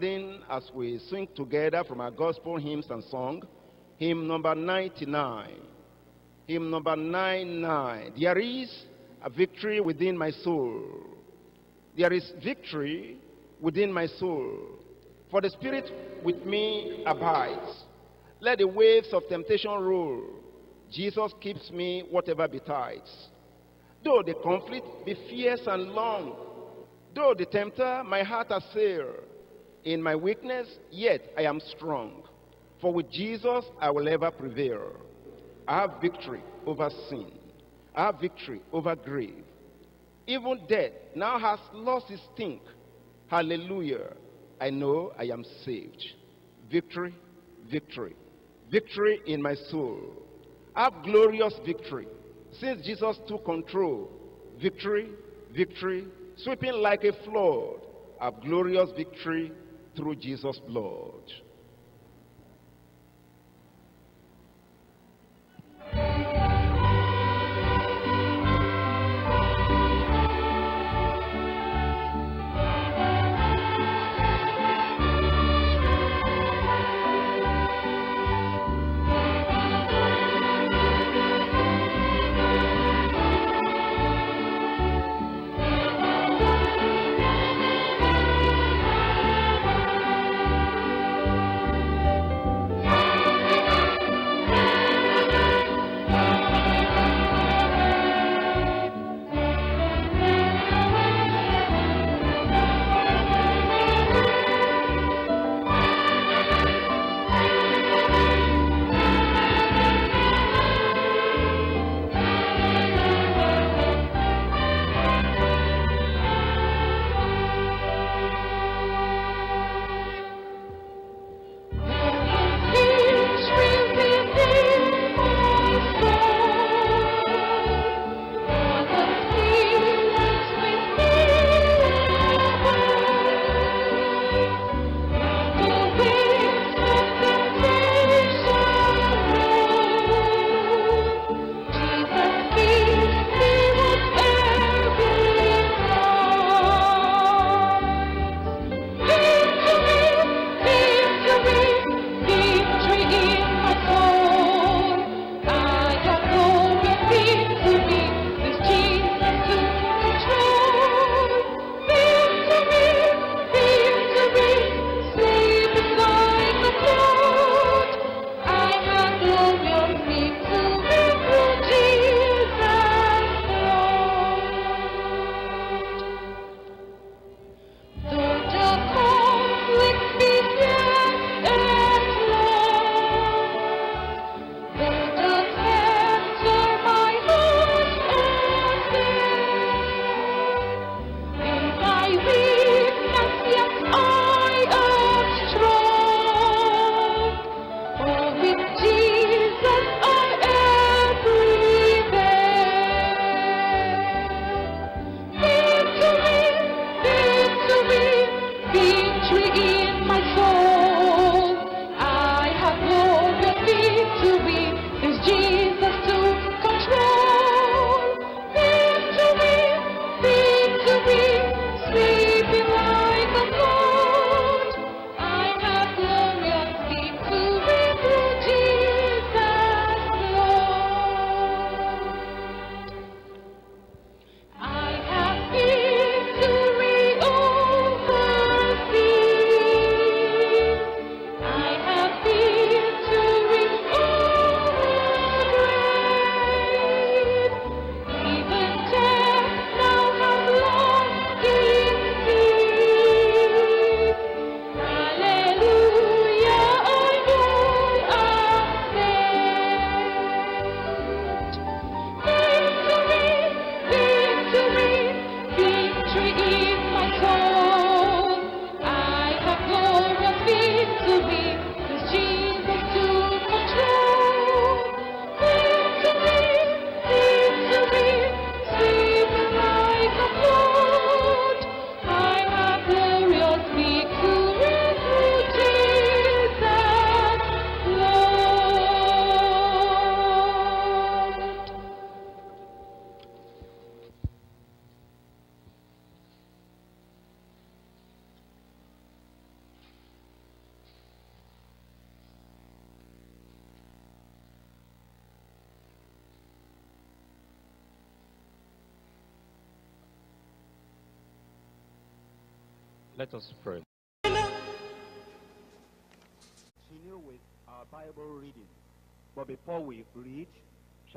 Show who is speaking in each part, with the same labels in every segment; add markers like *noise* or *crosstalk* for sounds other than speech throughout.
Speaker 1: Then, as we sing together from our gospel hymns and song, hymn number 99, hymn number 99, there is a victory within my soul. There is victory within my soul. For the spirit with me abides. Let the waves of temptation roll. Jesus keeps me whatever betides. Though the conflict be fierce and long, though the tempter my heart assail, in my weakness, yet I am strong. For with Jesus I will ever prevail. I have victory over sin. I have victory over grave. Even death now has lost its stink. Hallelujah. I know I am saved. Victory, victory, victory in my soul. I have glorious victory. Since Jesus took control, victory, victory, sweeping like a flood. I have glorious victory through Jesus' blood.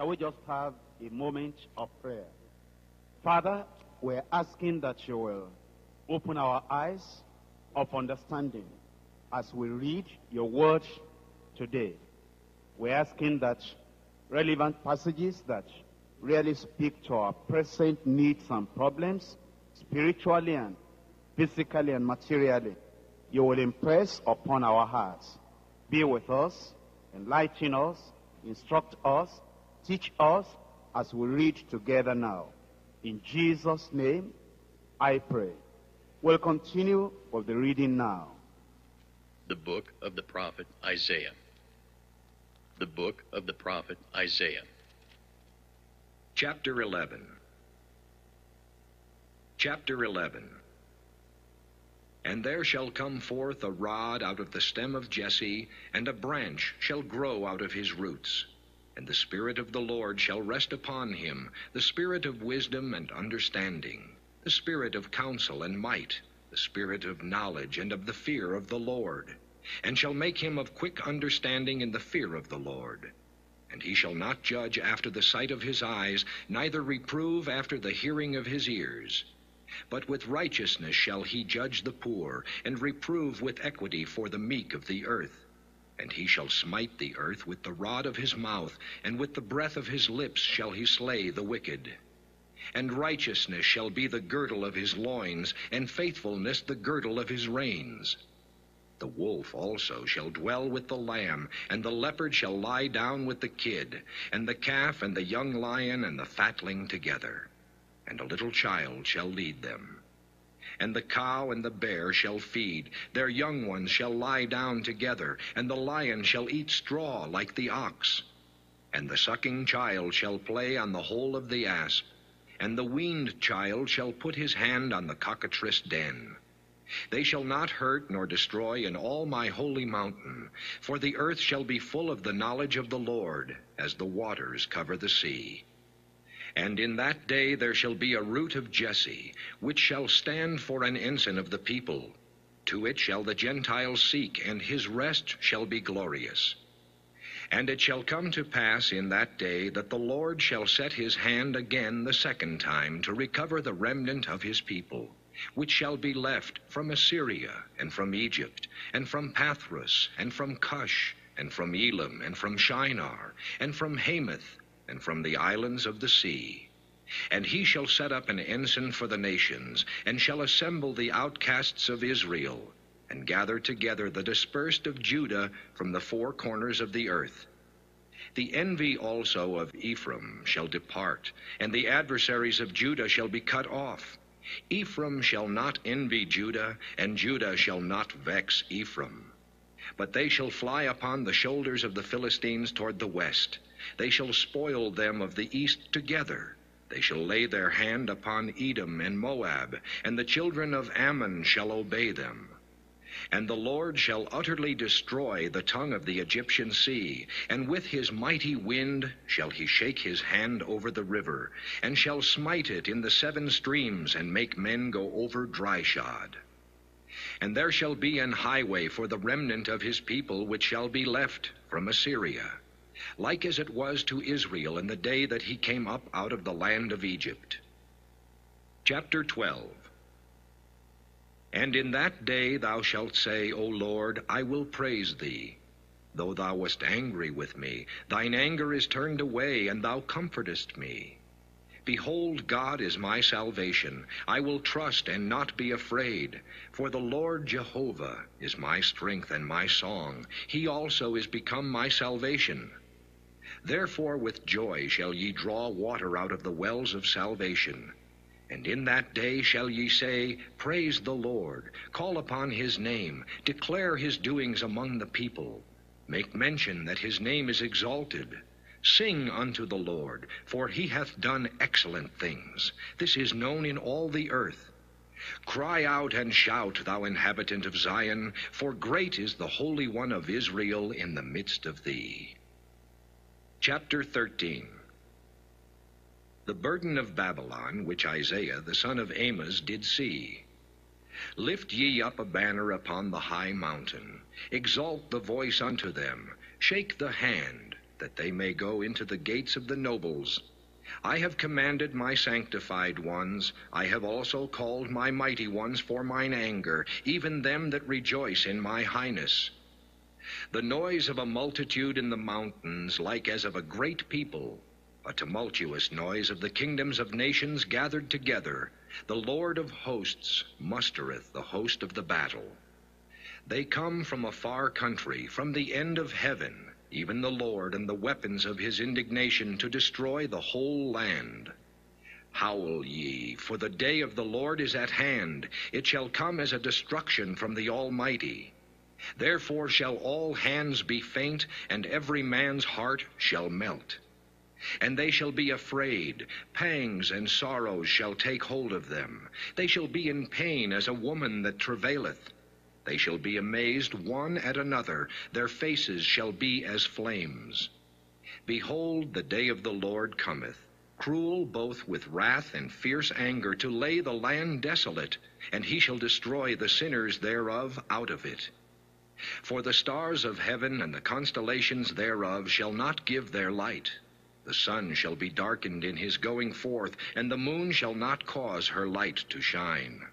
Speaker 2: we just have a moment of prayer? Father, we're asking that you will open our eyes of understanding as we read your word today. We're asking that relevant passages that really speak to our present needs and problems, spiritually and physically and materially, you will impress upon our hearts. Be with us, enlighten us, instruct us, Teach us as we read together now. In Jesus' name, I pray. We'll continue with the reading now.
Speaker 3: The book of the prophet Isaiah. The book of the prophet Isaiah. Chapter 11. Chapter 11. And there shall come forth a rod out of the stem of Jesse, and a branch shall grow out of his roots. And the Spirit of the Lord shall rest upon him the Spirit of wisdom and understanding, the Spirit of counsel and might, the Spirit of knowledge and of the fear of the Lord, and shall make him of quick understanding in the fear of the Lord. And he shall not judge after the sight of his eyes, neither reprove after the hearing of his ears. But with righteousness shall he judge the poor, and reprove with equity for the meek of the earth. And he shall smite the earth with the rod of his mouth, and with the breath of his lips shall he slay the wicked. And righteousness shall be the girdle of his loins, and faithfulness the girdle of his reins. The wolf also shall dwell with the lamb, and the leopard shall lie down with the kid, and the calf and the young lion and the fatling together, and a little child shall lead them. And the cow and the bear shall feed, their young ones shall lie down together, and the lion shall eat straw like the ox. And the sucking child shall play on the hole of the asp, and the weaned child shall put his hand on the cockatrice den. They shall not hurt nor destroy in all my holy mountain, for the earth shall be full of the knowledge of the Lord, as the waters cover the sea. And in that day there shall be a root of Jesse, which shall stand for an ensign of the people. To it shall the Gentiles seek, and his rest shall be glorious. And it shall come to pass in that day that the Lord shall set his hand again the second time to recover the remnant of his people, which shall be left from Assyria, and from Egypt, and from Pathros and from Cush, and from Elam, and from Shinar, and from Hamath, and from the islands of the sea. And he shall set up an ensign for the nations, and shall assemble the outcasts of Israel, and gather together the dispersed of Judah from the four corners of the earth. The envy also of Ephraim shall depart, and the adversaries of Judah shall be cut off. Ephraim shall not envy Judah, and Judah shall not vex Ephraim. But they shall fly upon the shoulders of the Philistines toward the west they shall spoil them of the east together. They shall lay their hand upon Edom and Moab, and the children of Ammon shall obey them. And the Lord shall utterly destroy the tongue of the Egyptian sea, and with his mighty wind shall he shake his hand over the river, and shall smite it in the seven streams, and make men go over dry shod. And there shall be an highway for the remnant of his people which shall be left from Assyria like as it was to Israel in the day that he came up out of the land of Egypt. Chapter 12 And in that day thou shalt say, O Lord, I will praise thee. Though thou wast angry with me, thine anger is turned away, and thou comfortest me. Behold, God is my salvation. I will trust and not be afraid. For the Lord Jehovah is my strength and my song. He also is become my salvation. Therefore with joy shall ye draw water out of the wells of salvation. And in that day shall ye say, Praise the Lord, call upon his name, declare his doings among the people, make mention that his name is exalted. Sing unto the Lord, for he hath done excellent things. This is known in all the earth. Cry out and shout, thou inhabitant of Zion, for great is the Holy One of Israel in the midst of thee. Chapter 13 The burden of Babylon, which Isaiah the son of Amos did see. Lift ye up a banner upon the high mountain, exalt the voice unto them, shake the hand, that they may go into the gates of the nobles. I have commanded my sanctified ones, I have also called my mighty ones for mine anger, even them that rejoice in my highness. The noise of a multitude in the mountains, like as of a great people, a tumultuous noise of the kingdoms of nations gathered together. The Lord of hosts mustereth the host of the battle. They come from a far country, from the end of heaven, even the Lord and the weapons of his indignation to destroy the whole land. Howl ye, for the day of the Lord is at hand. It shall come as a destruction from the Almighty. Therefore shall all hands be faint, and every man's heart shall melt. And they shall be afraid, pangs and sorrows shall take hold of them. They shall be in pain as a woman that travaileth. They shall be amazed one at another, their faces shall be as flames. Behold, the day of the Lord cometh, cruel both with wrath and fierce anger, to lay the land desolate, and he shall destroy the sinners thereof out of it. For the stars of heaven and the constellations thereof shall not give their light. The sun shall be darkened in his going forth, and the moon shall not cause her light to shine.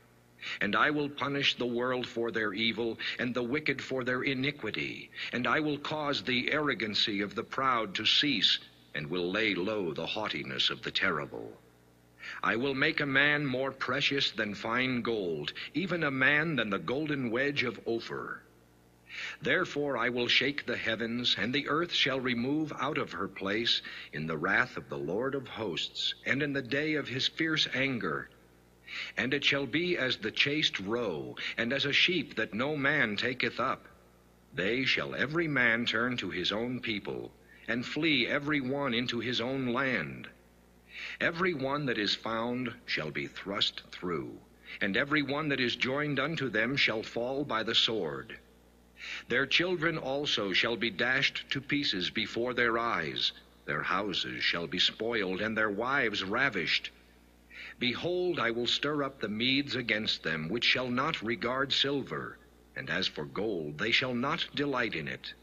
Speaker 3: And I will punish the world for their evil, and the wicked for their iniquity. And I will cause the arrogancy of the proud to cease, and will lay low the haughtiness of the terrible. I will make a man more precious than fine gold, even a man than the golden wedge of Ophir. Therefore I will shake the heavens, and the earth shall remove out of her place in the wrath of the Lord of hosts, and in the day of his fierce anger. And it shall be as the chased roe, and as a sheep that no man taketh up. They shall every man turn to his own people, and flee every one into his own land. Every one that is found shall be thrust through, and every one that is joined unto them shall fall by the sword. Their children also shall be dashed to pieces before their eyes. Their houses shall be spoiled, and their wives ravished. Behold, I will stir up the Medes against them, which shall not regard silver, and as for gold, they shall not delight in it.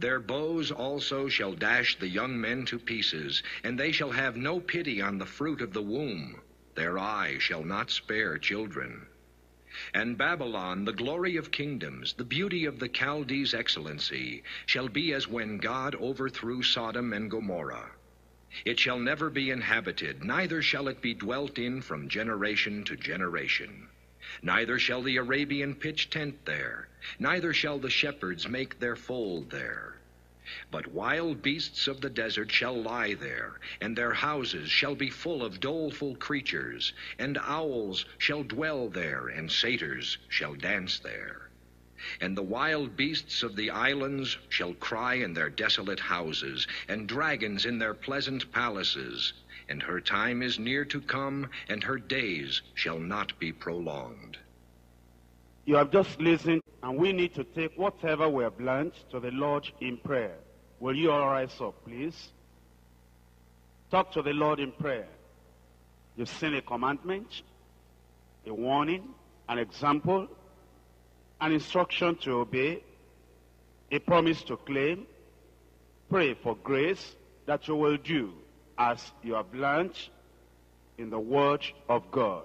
Speaker 3: Their bows also shall dash the young men to pieces, and they shall have no pity on the fruit of the womb. Their eye shall not spare children. And Babylon, the glory of kingdoms, the beauty of the Chaldees' excellency, shall be as when God overthrew Sodom and Gomorrah. It shall never be inhabited, neither shall it be dwelt in from generation to generation. Neither shall the Arabian pitch tent there, neither shall the shepherds make their fold there. But wild beasts of the desert shall lie there, and their houses shall be full of doleful creatures, and owls shall dwell there, and satyrs shall dance there. And the wild beasts of the islands shall cry in their desolate houses, and dragons in their pleasant palaces. And her time is near to come, and her days shall not be prolonged.
Speaker 2: You have just listened, and we need to take whatever we have learned to the Lord in prayer. Will you all rise up, please? Talk to the Lord in prayer. You've seen a commandment, a warning, an example, an instruction to obey, a promise to claim. Pray for grace that you will do as you have learned in the Word of God.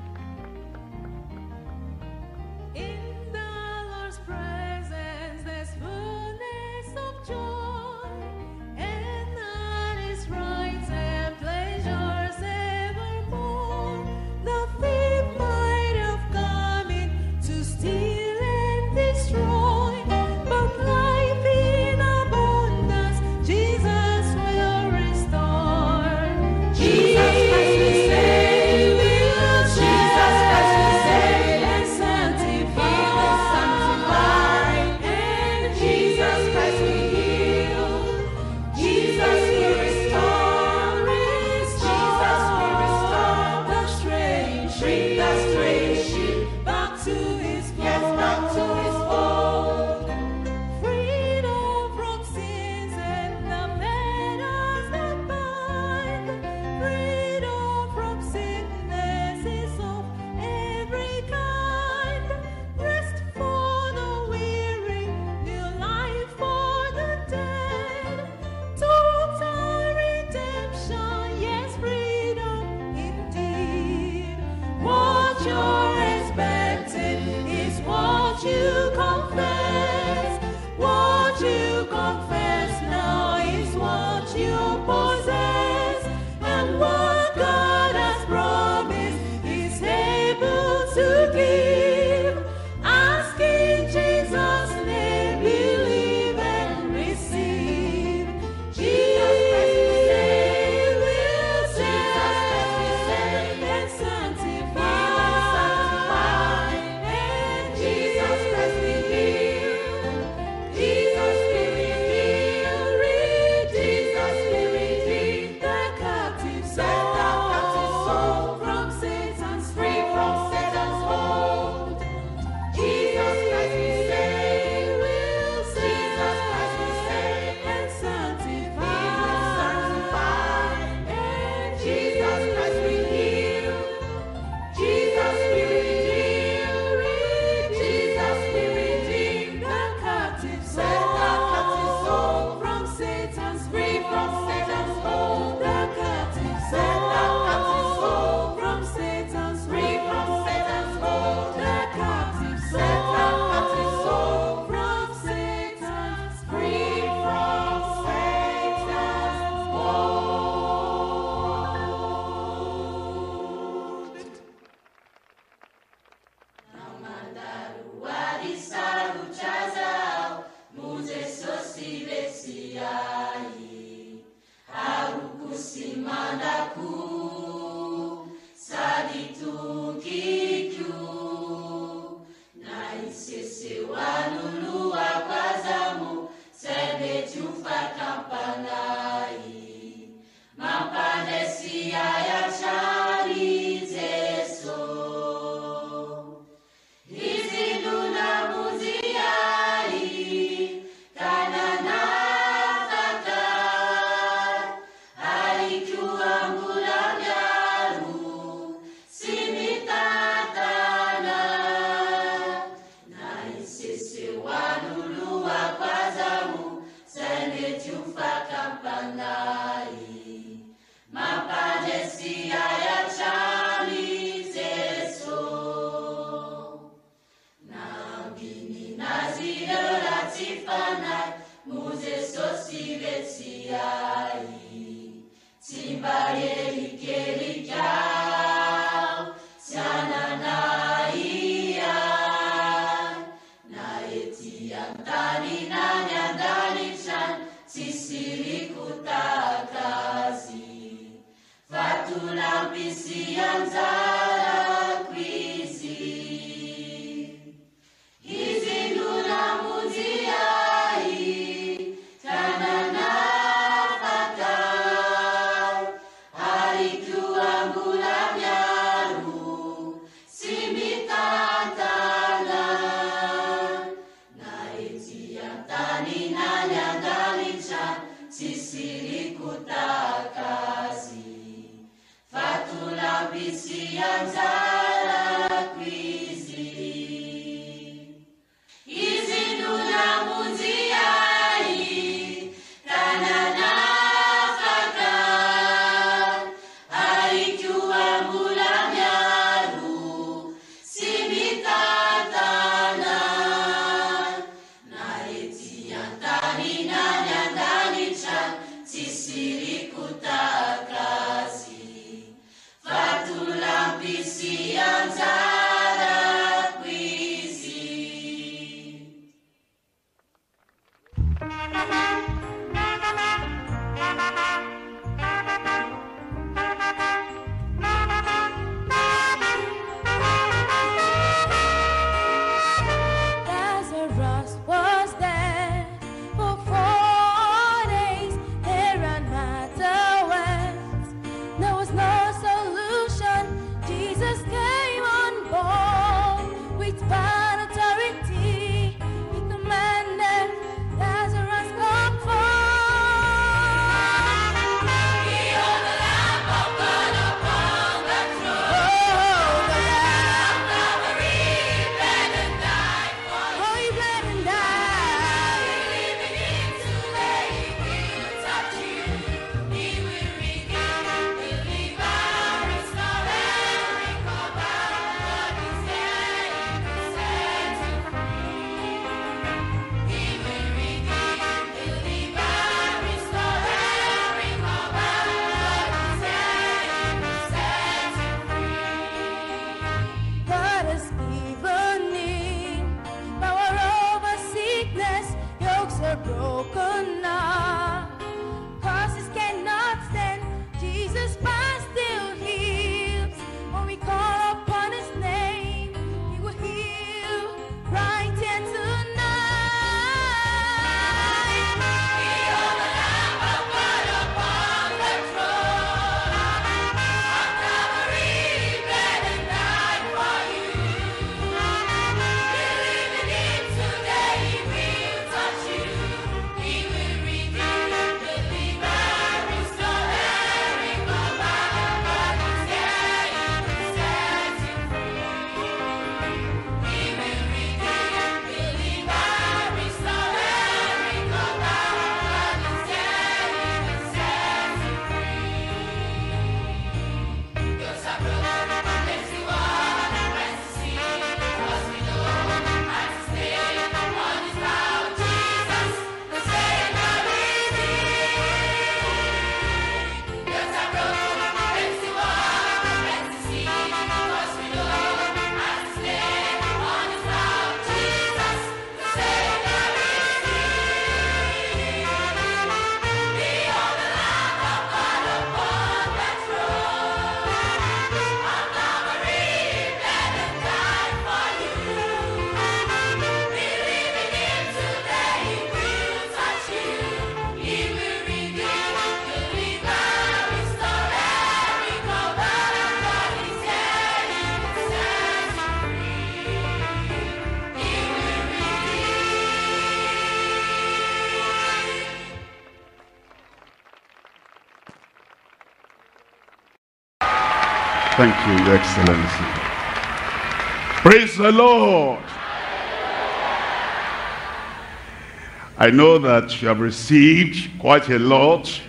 Speaker 4: Thank you, Your Excellency. Praise the Lord. I know that you have received quite a lot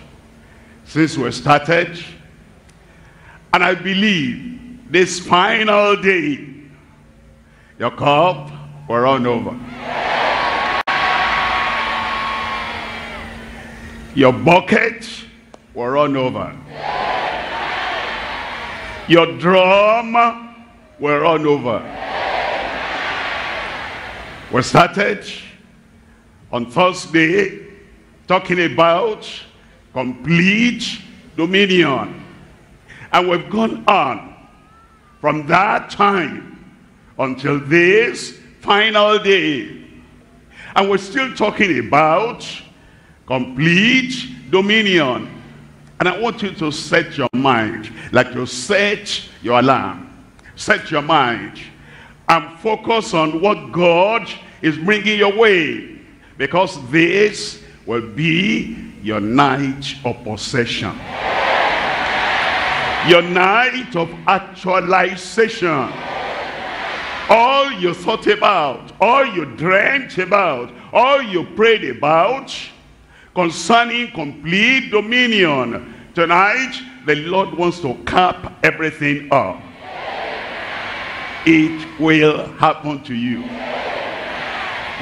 Speaker 4: since we started. And I believe this final day, your cup will run over. Your bucket will run over your drum will run over. We started on Thursday talking about complete dominion. And we've gone on from that time until this final day. And we're still talking about complete dominion. And I want you to set your mind like you set your alarm. Set your mind and focus on what God is bringing your way. Because this will be your night of possession. Your night of actualization. All you thought about, all you dreamt about, all you prayed about, concerning complete dominion. Tonight, the Lord wants to cap everything up. It will happen to you.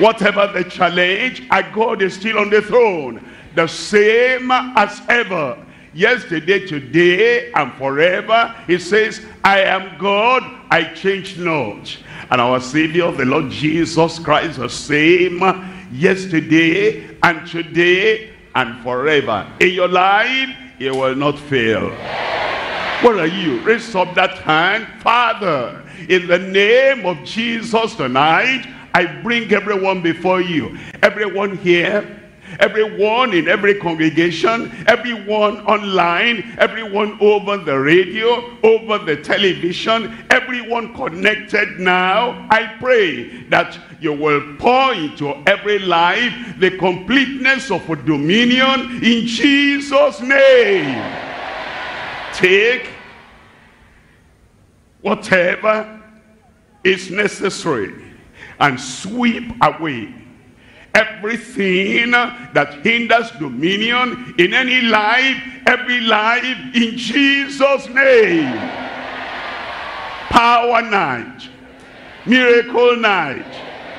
Speaker 4: Whatever the challenge, our God is still on the throne. The same as ever. Yesterday, today, and forever. He says, I am God, I change not. And our Savior, the Lord Jesus Christ, the same yesterday and today and forever. In your life, it will not fail. What are you? Raise up that hand. Father, in the name of Jesus tonight, I bring everyone before you. Everyone here everyone in every congregation, everyone online, everyone over the radio, over the television, everyone connected now, I pray that you will pour into every life the completeness of a dominion in Jesus' name. Take whatever is necessary and sweep away Everything that hinders dominion in any life, every life, in Jesus' name. Power night, miracle night,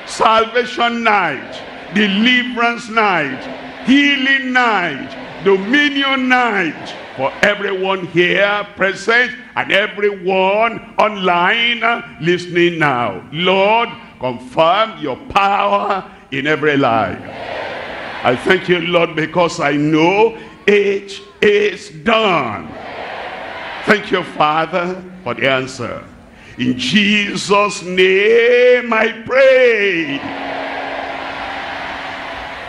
Speaker 4: salvation night, deliverance night, healing night, dominion night for everyone here present and everyone online listening now. Lord, confirm your power in every life. I thank you, Lord, because I know it is done. Thank you, Father, for the answer. In Jesus' name I pray.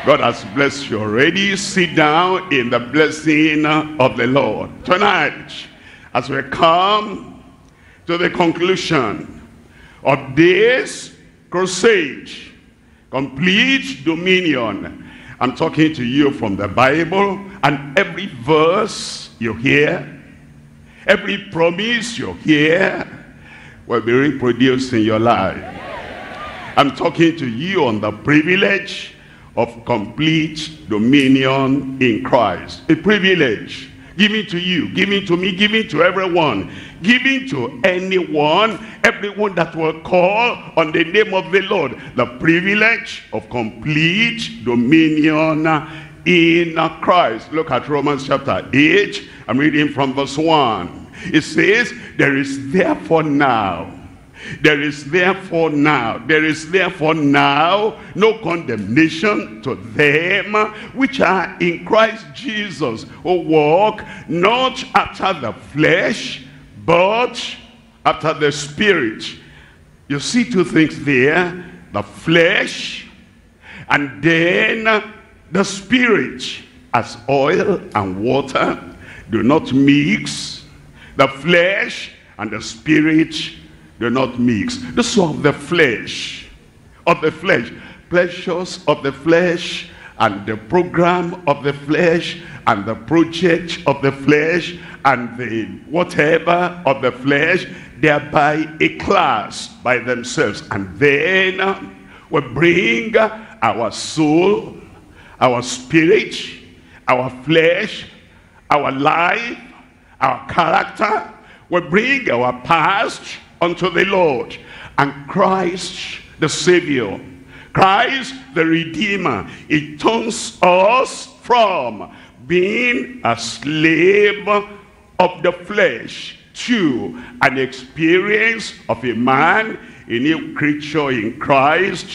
Speaker 4: God has blessed you already. Sit down in the blessing of the Lord. Tonight, as we come to the conclusion of this crusade, Complete dominion. I'm talking to you from the Bible and every verse you hear, every promise you hear will be reproduced in your life. I'm talking to you on the privilege of complete dominion in Christ. A privilege giving to you, giving to me, giving to everyone, giving to anyone, everyone that will call on the name of the Lord, the privilege of complete dominion in Christ. Look at Romans chapter 8. I'm reading from verse 1. It says, there is therefore now there is therefore now, there is therefore now no condemnation to them which are in Christ Jesus, who walk not after the flesh, but after the spirit. You see two things there, the flesh and then the spirit as oil and water do not mix. The flesh and the spirit do not mix. This is of the flesh, of the flesh, pleasures of the flesh, and the program of the flesh, and the project of the flesh, and the whatever of the flesh, thereby a class by themselves. And then uh, we bring our soul, our spirit, our flesh, our life, our character, we bring our past, unto the Lord. And Christ the Savior, Christ the Redeemer, he turns us from being a slave of the flesh to an experience of a man, a new creature in Christ,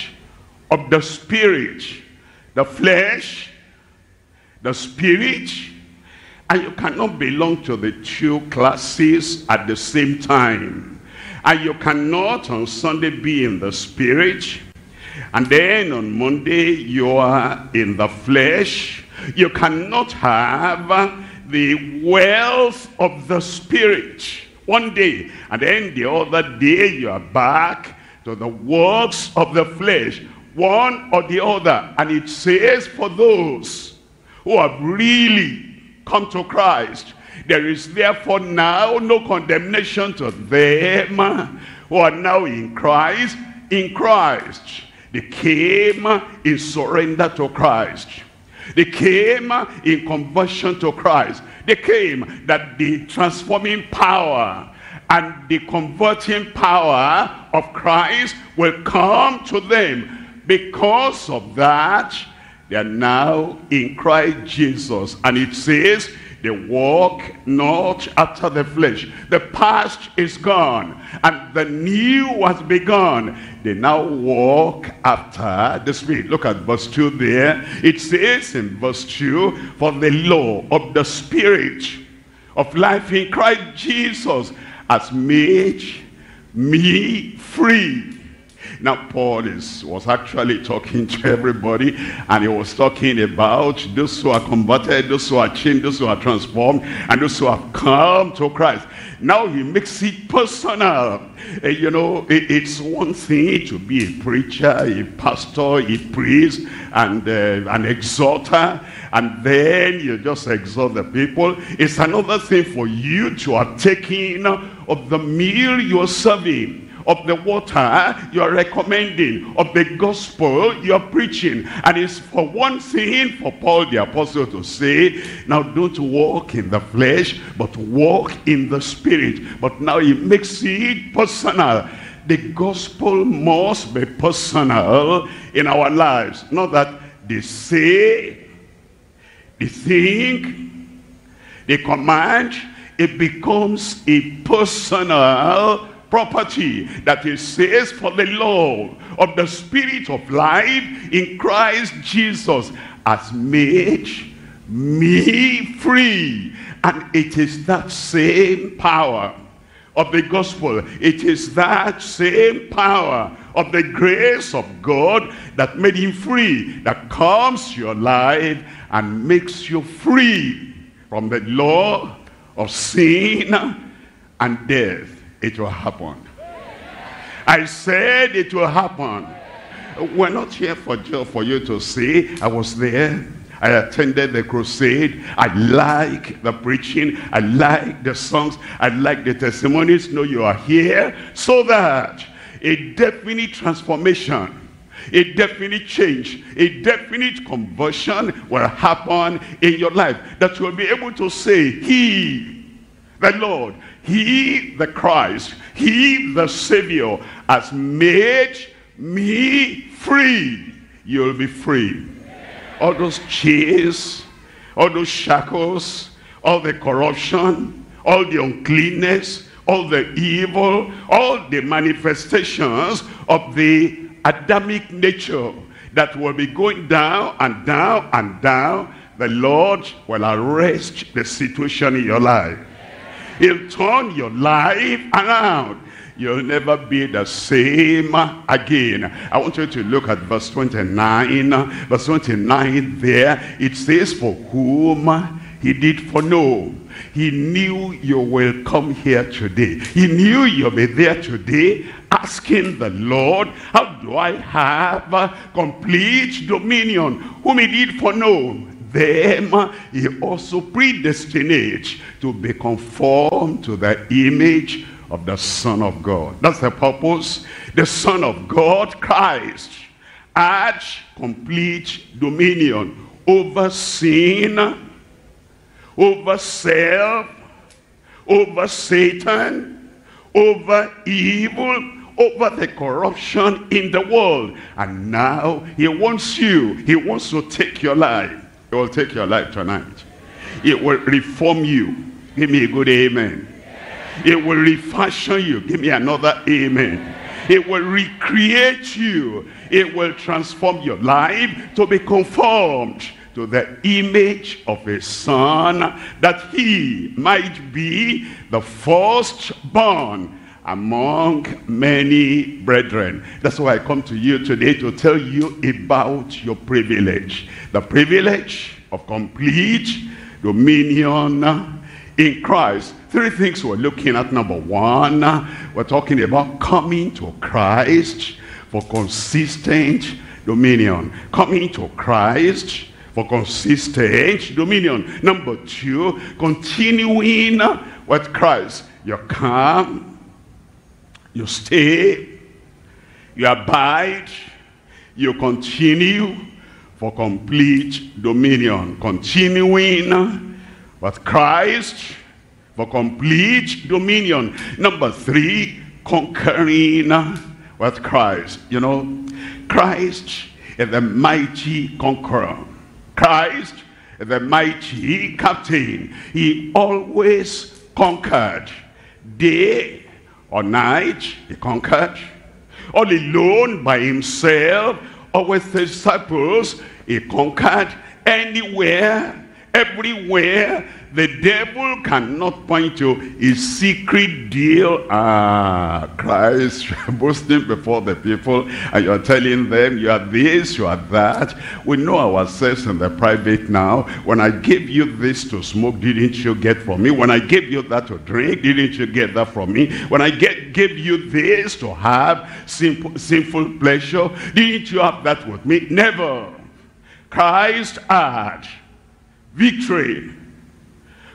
Speaker 4: of the spirit, the flesh, the spirit, and you cannot belong to the two classes at the same time. And you cannot on Sunday be in the spirit. And then on Monday you are in the flesh. You cannot have the wealth of the spirit one day. And then the other day you are back to the works of the flesh. One or the other. And it says for those who have really come to Christ there is therefore now no condemnation to them who are now in Christ. In Christ, they came in surrender to Christ. They came in conversion to Christ. They came that the transforming power and the converting power of Christ will come to them. Because of that, they are now in Christ Jesus. And it says, they walk not after the flesh. The past is gone and the new has begun. They now walk after the Spirit. Look at verse 2 there. It says in verse 2, For the law of the Spirit of life in Christ Jesus has made me free now, Paul is, was actually talking to everybody, and he was talking about those who are converted, those who are changed, those who are transformed, and those who have come to Christ. Now he makes it personal. Uh, you know, it, it's one thing to be a preacher, a pastor, a priest, and uh, an exhorter, and then you just exhort the people. It's another thing for you to are taking of the meal you're serving of the water you're recommending, of the gospel you're preaching. And it's for one thing for Paul the apostle to say, now don't walk in the flesh, but walk in the spirit. But now he makes it personal. The gospel must be personal in our lives. Not that they say, they think, they command, it becomes a personal property that he says for the love of the spirit of life in Christ Jesus has made me free and it is that same power of the gospel it is that same power of the grace of God that made him free that comes to your life and makes you free from the law of sin and death it will happen. I said it will happen. We're not here for, for you to say, I was there. I attended the crusade. I like the preaching. I like the songs. I like the testimonies. No, you are here so that a definite transformation, a definite change, a definite conversion will happen in your life. That you will be able to say, He, the Lord, he, the Christ, He, the Savior, has made me free. You'll be free. All those chains, all those shackles, all the corruption, all the uncleanness, all the evil, all the manifestations of the Adamic nature that will be going down and down and down, the Lord will arrest the situation in your life. He'll turn your life around. You'll never be the same again. I want you to look at verse 29. Verse 29 there, it says, For whom he did for no, He knew you will come here today. He knew you'll be there today asking the Lord, how do I have complete dominion? Whom he did for no." them he also predestined to be conformed to the image of the Son of God. That's the purpose. The Son of God, Christ, had complete dominion over sin, over self, over Satan, over evil, over the corruption in the world. And now he wants you, he wants to take your life it will take your life tonight. It will reform you. Give me a good amen. It will refashion you. Give me another amen. It will recreate you. It will transform your life to be conformed to the image of a son that he might be the firstborn among many brethren. That's why I come to you today to tell you about your privilege. The privilege of complete dominion in Christ. Three things we're looking at. Number one, we're talking about coming to Christ for consistent dominion. Coming to Christ for consistent dominion. Number two, continuing with Christ. Your calm you stay, you abide, you continue for complete dominion. Continuing with Christ for complete dominion. Number three, conquering with Christ. You know, Christ is the mighty conqueror. Christ is the mighty captain. He always conquered. day or night, he conquered. All alone by himself, or with disciples, he conquered anywhere, everywhere the devil cannot point to a secret deal. Ah, Christ, *laughs* boasting before the people and you're telling them you are this, you are that. We know ourselves in the private now. When I gave you this to smoke, didn't you get from me? When I gave you that to drink, didn't you get that from me? When I get, gave you this to have simple, sinful pleasure, didn't you have that with me? Never. Christ had victory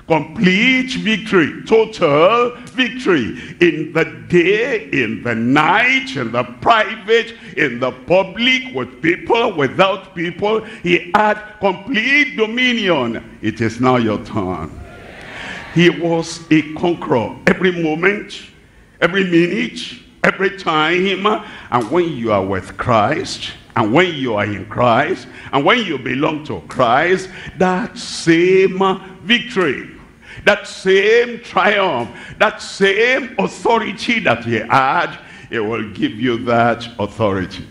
Speaker 4: complete victory, total victory in the day, in the night, in the private, in the public, with people, without people. He had complete dominion. It is now your turn. He was a conqueror every moment, every minute, every time. And when you are with Christ, and when you are in Christ, and when you belong to Christ, that same victory that same triumph, that same authority that he had, he will give you that authority.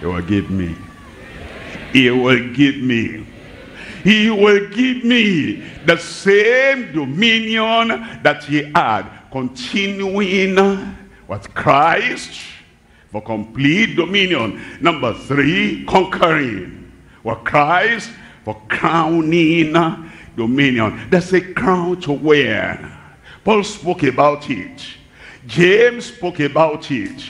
Speaker 4: He will give me. He will give me. He will give me the same dominion that he had, continuing with Christ for complete dominion. Number three, conquering with Christ for crowning dominion. There's a crown to wear. Paul spoke about it. James spoke about it.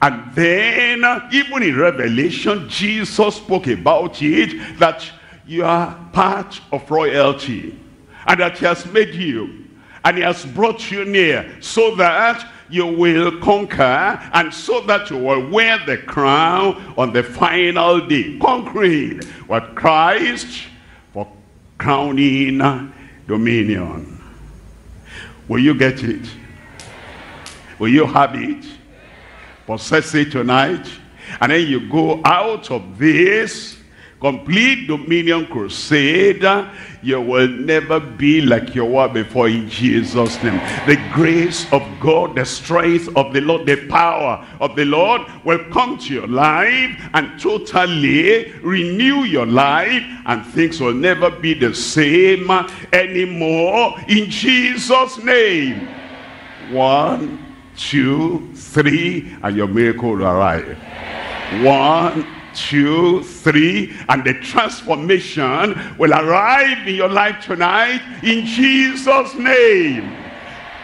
Speaker 4: And then, uh, even in Revelation, Jesus spoke about it, that you are part of royalty. And that he has made you. And he has brought you near so that you will conquer and so that you will wear the crown on the final day. Conquering what Christ crowning dominion. Will you get it? Will you have it? Possess it tonight. And then you go out of this complete dominion crusade you will never be like you were before in jesus name the grace of god the strength of the lord the power of the lord will come to your life and totally renew your life and things will never be the same anymore in jesus name one two three and your miracle will arrive one two, three, and the transformation will arrive in your life tonight in Jesus' name.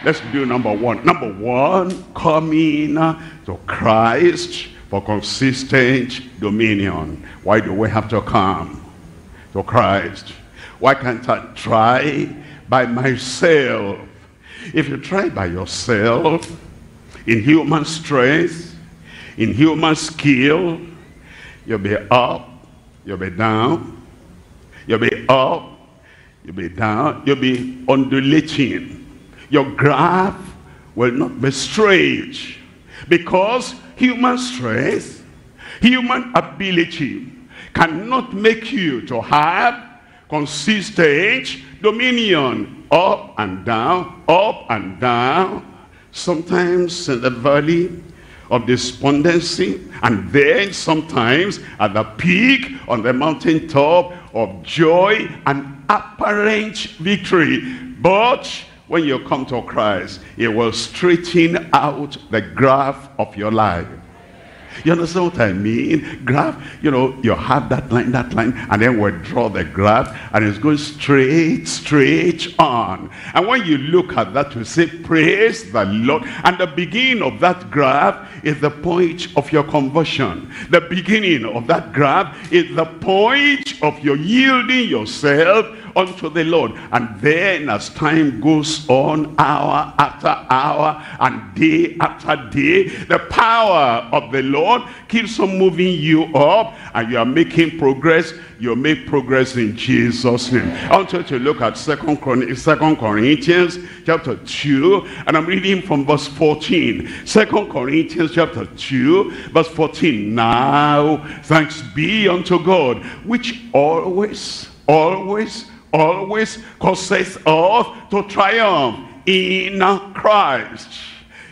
Speaker 4: Let's do number one. Number one, coming to Christ for consistent dominion. Why do we have to come to Christ? Why can't I try by myself? If you try by yourself, in human strength, in human skill, You'll be up, you'll be down, you'll be up, you'll be down, you'll be undulating. Your graph will not be straight because human strength, human ability cannot make you to have consistent dominion up and down, up and down. Sometimes in the valley, of despondency. And then sometimes at the peak, on the mountaintop of joy and apparent victory. But when you come to Christ, it will straighten out the graph of your life. You understand what I mean? Graph, you know, you have that line, that line, and then we draw the graph, and it's going straight, straight on. And when you look at that, you say, praise the Lord. And the beginning of that graph is the point of your conversion. The beginning of that graph is the point of your yielding yourself unto the Lord. And then as time goes on, hour after hour and day after day, the power of the Lord keeps on moving you up and you are making progress. You make progress in Jesus' name. I want you to look at Second Corinthians chapter 2 and I'm reading from verse 14. 2 Corinthians chapter 2 verse 14. Now thanks be unto God which always always always causes us to triumph in Christ.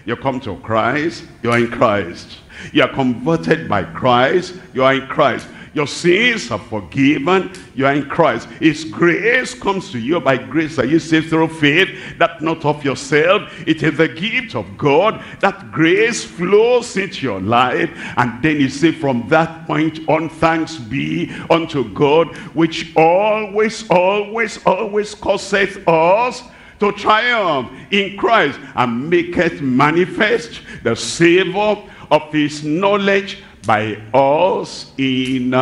Speaker 4: You come to Christ, you are in Christ. You are converted by Christ, you are in Christ. Your sins are forgiven. You are in Christ. His grace comes to you by grace that you saved through faith, that not of yourself. It is the gift of God. That grace flows into your life. And then you say, from that point on, thanks be unto God, which always, always, always causeth us to triumph in Christ and maketh manifest the savor of his knowledge by us in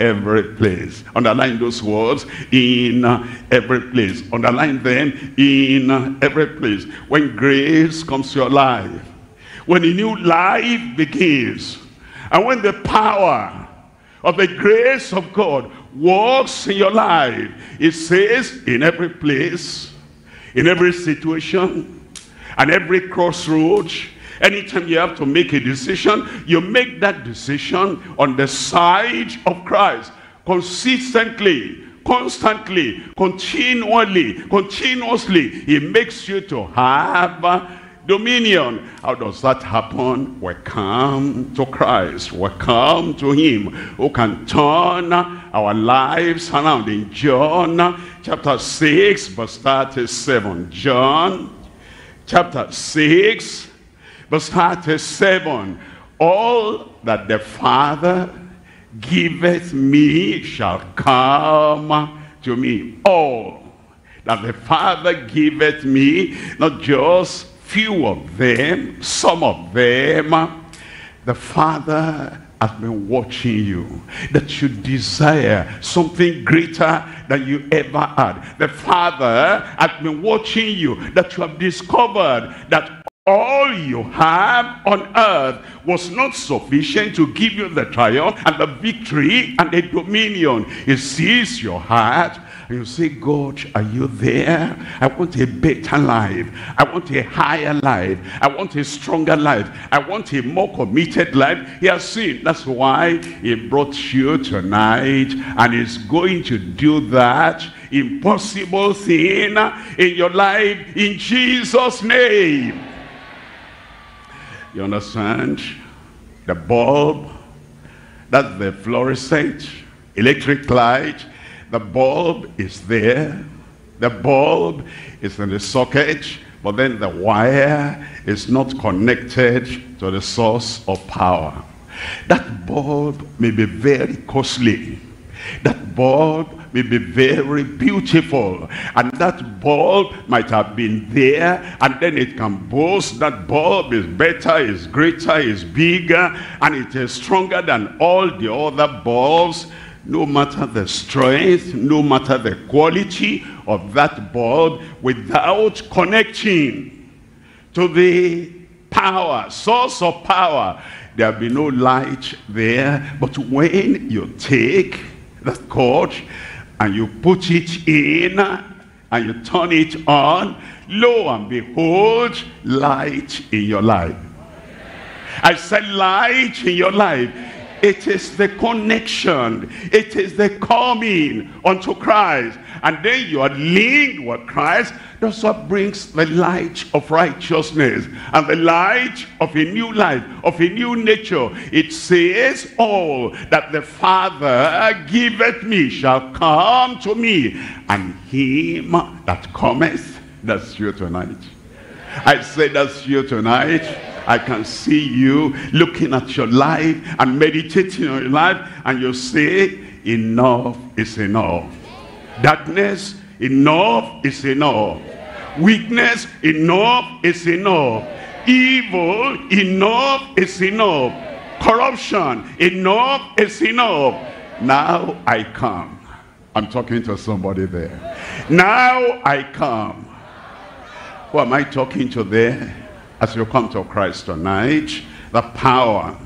Speaker 4: every place. Underline those words, in every place. Underline them, in every place. When grace comes to your life, when a new life begins, and when the power of the grace of God works in your life, it says in every place, in every situation, and every crossroads, Anytime you have to make a decision, you make that decision on the side of Christ consistently constantly continually continuously he makes you to have uh, dominion. How does that happen? We come to Christ. We come to him who can turn our lives around. In John chapter 6 verse 37. John chapter 6 Verse 37, all that the Father giveth me shall come to me. All that the Father giveth me, not just few of them, some of them. The Father has been watching you, that you desire something greater than you ever had. The Father has been watching you, that you have discovered that all you have on earth was not sufficient to give you the triumph and the victory and the dominion. It sees your heart and you say, God, are you there? I want a better life. I want a higher life. I want a stronger life. I want a more committed life. He has seen. That's why he brought you tonight and is going to do that impossible thing in your life in Jesus' name. You understand? The bulb, that's the fluorescent electric light. The bulb is there. The bulb is in the socket, but then the wire is not connected to the source of power. That bulb may be very costly. That bulb may be very beautiful. And that bulb might have been there, and then it can boast that bulb is better, is greater, is bigger, and it is stronger than all the other bulbs. No matter the strength, no matter the quality of that bulb, without connecting to the power, source of power, there'll be no light there. But when you take that cord and you put it in and you turn it on, lo and behold, light in your life. I said light in your life. It is the connection. It is the coming unto Christ and then you are linked with Christ, that's what brings the light of righteousness and the light of a new life, of a new nature. It says, all that the Father giveth me shall come to me, and him that cometh, that's you tonight. I say that's you tonight. I can see you looking at your life and meditating on your life and you say enough is enough. Darkness, enough is enough. Weakness, enough is enough. Evil, enough is enough. Corruption, enough is enough. Now I come. I'm talking to somebody there. Now I come. Who am I talking to there? As you come to Christ tonight, the power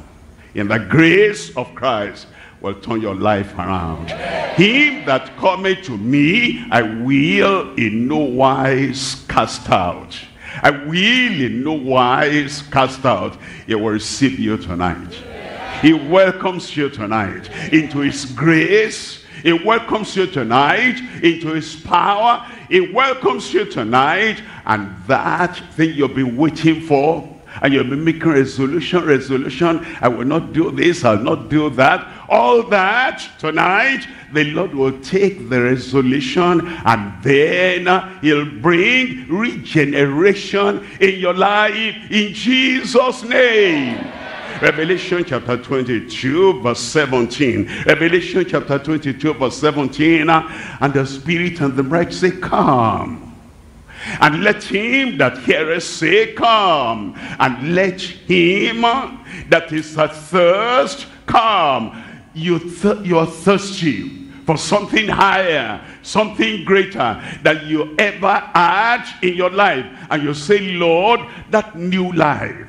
Speaker 4: in the grace of Christ will turn your life around. Him that cometh to me, I will in no wise cast out. I will in no wise cast out. He will receive you tonight. He welcomes you tonight into his grace. He welcomes you tonight into his power. He welcomes you tonight. And that thing you've been waiting for and you'll be making resolution, resolution. I will not do this, I'll not do that. All that tonight, the Lord will take the resolution and then he'll bring regeneration in your life in Jesus' name. Revelation chapter 22 verse 17. Revelation chapter 22 verse 17. And the spirit and the bride say, come. And let him that heareth say, Come. And let him that is athirst come. You th you're thirsty for something higher, something greater than you ever had in your life. And you say, Lord, that new life,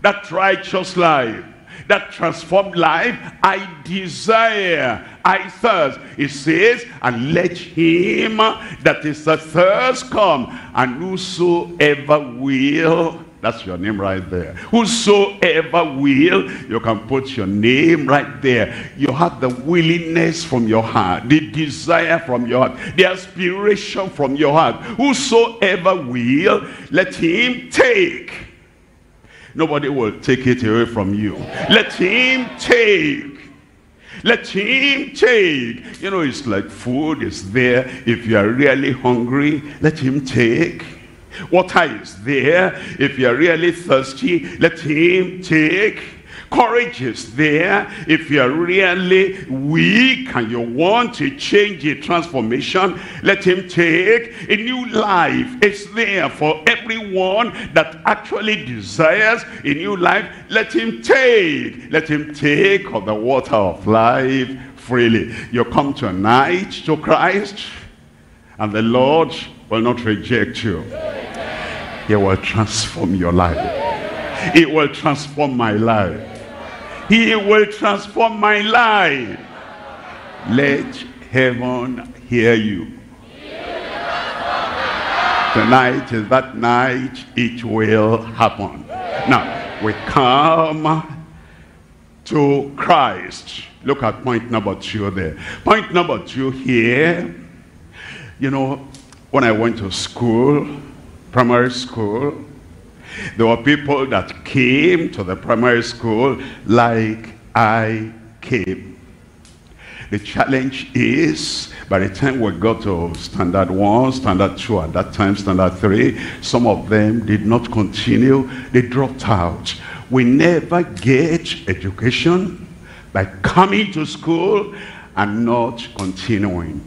Speaker 4: that righteous life, that transformed life I desire, I thirst. It says, and let him that is athirst come, and whosoever will, that's your name right there. Whosoever will, you can put your name right there. You have the willingness from your heart, the desire from your heart, the aspiration from your heart. Whosoever will, let him take Nobody will take it away from you. Let him take. Let him take. You know, it's like food is there. If you are really hungry, let him take. Water is there. If you are really thirsty, let him take courage is there if you're really weak and you want to change a transformation let him take a new life it's there for everyone that actually desires a new life, let him take, let him take of the water of life freely. You come tonight to Christ, and the Lord will not reject you. He will transform your life. He will transform my life. He will transform my life. Let heaven hear you. Tonight is that night it will happen. Now, we come to Christ. Look at point number two there. Point number two here. You know, when I went to school, primary school, there were people that came to the primary school like I came. The challenge is, by the time we got to standard one, standard two, at that time standard three, some of them did not continue, they dropped out. We never get education by coming to school and not continuing.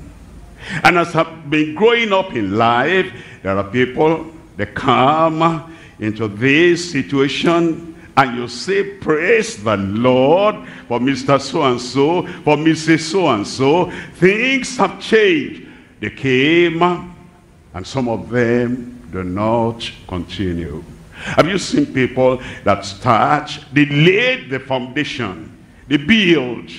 Speaker 4: And as I've been growing up in life, there are people, that come into this situation and you say, praise the Lord for Mr. So-and-so, for Mrs. So-and-so. Things have changed. They came and some of them do not continue. Have you seen people that start, they laid the foundation, they build,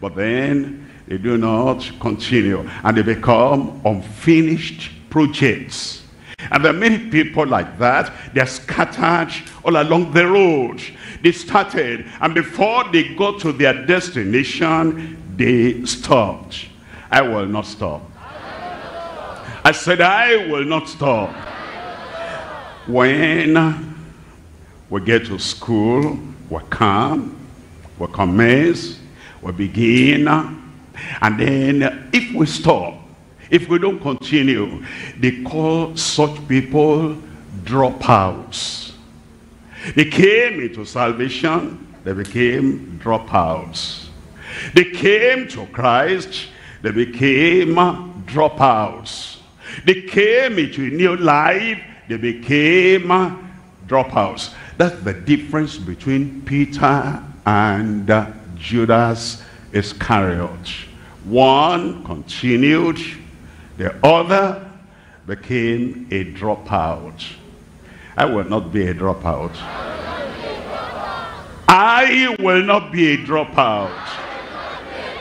Speaker 4: but then they do not continue and they become unfinished projects. And there are many people like that. They're scattered all along the road. They started, and before they got to their destination, they stopped. I will not stop. I said, I will not stop. When we get to school, we come, we commence, we begin, and then if we stop, if we don't continue, they call such people dropouts. They came into salvation, they became dropouts. They came to Christ, they became dropouts. They came into a new life, they became dropouts. That's the difference between Peter and Judas Iscariot. One continued the other became a dropout. I will not be a dropout. I will not be a dropout.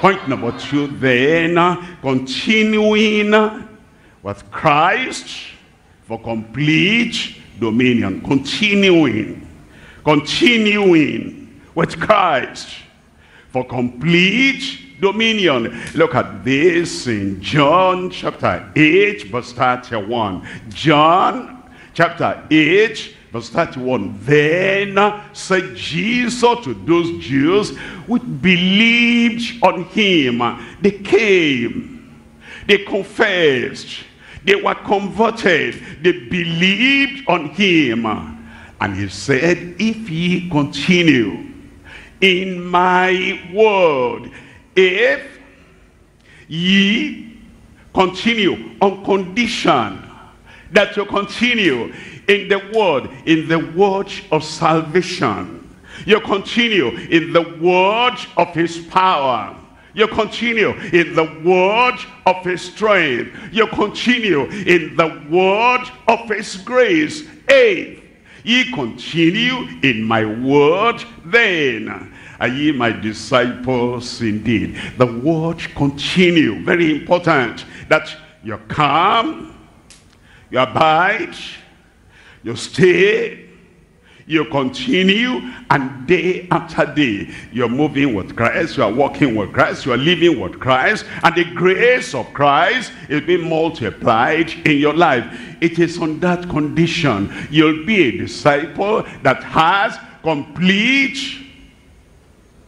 Speaker 4: Point number two then, continuing with Christ for complete dominion. Continuing, continuing with Christ for complete dominion. Look at this in John chapter 8 verse 31. John chapter 8 verse 31. Then said Jesus to those Jews which believed on him. They came. They confessed. They were converted. They believed on him. And he said, if ye continue in my word, if ye continue on condition that you continue in the word, in the word of salvation. You continue in the word of his power. You continue in the word of his strength. You continue in the word of his grace. Eighth, ye continue in my word then are ye my disciples indeed? The word continue. Very important that you come, you abide, you stay, you continue, and day after day, you're moving with Christ, you are walking with Christ, you are living with Christ, and the grace of Christ is being multiplied in your life. It is on that condition you'll be a disciple that has complete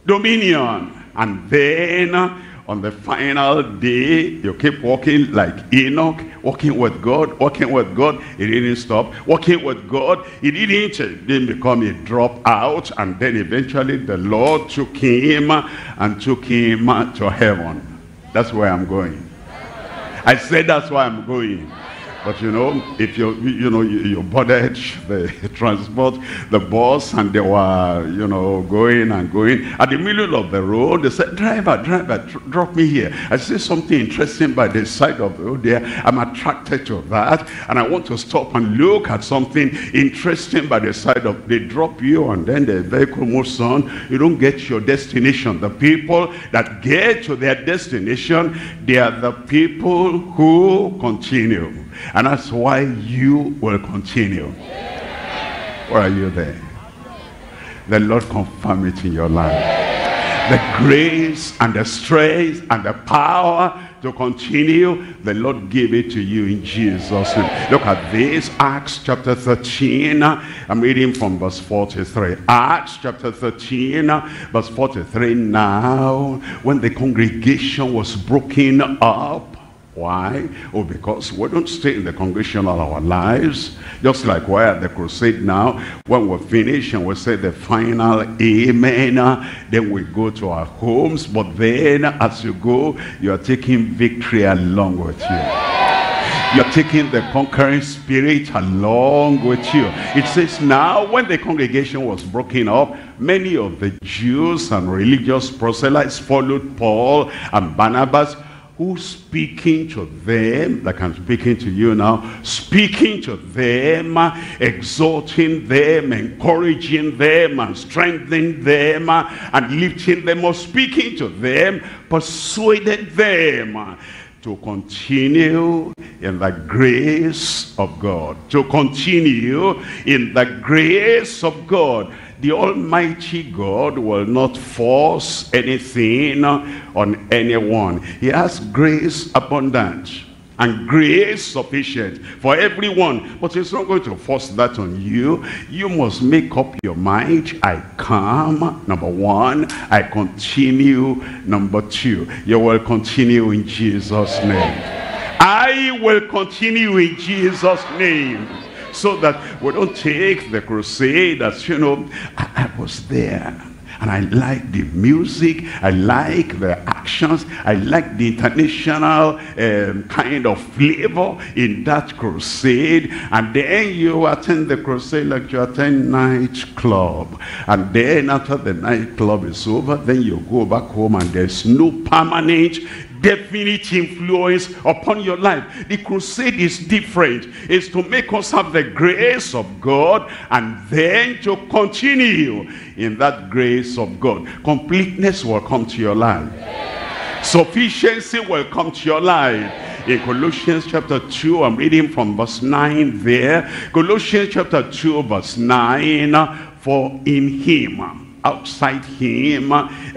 Speaker 4: dominion. And then on the final day, you keep walking like Enoch, walking with God, walking with God. He didn't stop. Walking with God, he didn't, it didn't become a dropout. And then eventually the Lord took him and took him to heaven. That's where I'm going. I said that's where I'm going. But you know, if you you know you, you boarded *laughs* the transport, the bus, and they were you know going and going. At the middle of the road, they said, "Driver, driver, drop me here. I see something interesting by the side of the road there. I'm attracted to that, and I want to stop and look at something interesting by the side of." They drop you, and then the vehicle moves on. You don't get your destination. The people that get to their destination, they are the people who continue. And that's why you will continue. Where are you there? The Lord confirm it in your life the grace and the strength and the power to continue the lord gave it to you in jesus name look at this acts chapter 13 i'm reading from verse 43 acts chapter 13 verse 43 now when the congregation was broken up why? Oh, because we don't stay in the congregation all our lives. Just like we're at the crusade now, when we finish and we say the final amen, uh, then we go to our homes. But then as you go, you're taking victory along with you. You're taking the conquering spirit along with you. It says now when the congregation was broken up, many of the Jews and religious proselytes followed Paul and Barnabas who speaking to them, like I'm speaking to you now, speaking to them, exhorting them, encouraging them, and strengthening them, and lifting them up, speaking to them, persuaded them to continue in the grace of God. To continue in the grace of God the Almighty God will not force anything on anyone. He has grace abundant and grace sufficient for everyone. But he's not going to force that on you. You must make up your mind. I come, number one. I continue, number two. You will continue in Jesus' name. I will continue in Jesus' name so that we don't take the crusade as, you know, I, I was there and I like the music, I like the actions, I like the international um, kind of flavor in that crusade. And then you attend the crusade like you attend nightclub. And then after the nightclub is over, then you go back home and there's no permanent definite influence upon your life. The crusade is different. It's to make us have the grace of God and then to continue in that grace of God. Completeness will come to your life. Sufficiency will come to your life. In Colossians chapter 2, I'm reading from verse 9 there. Colossians chapter 2 verse 9, For in him outside him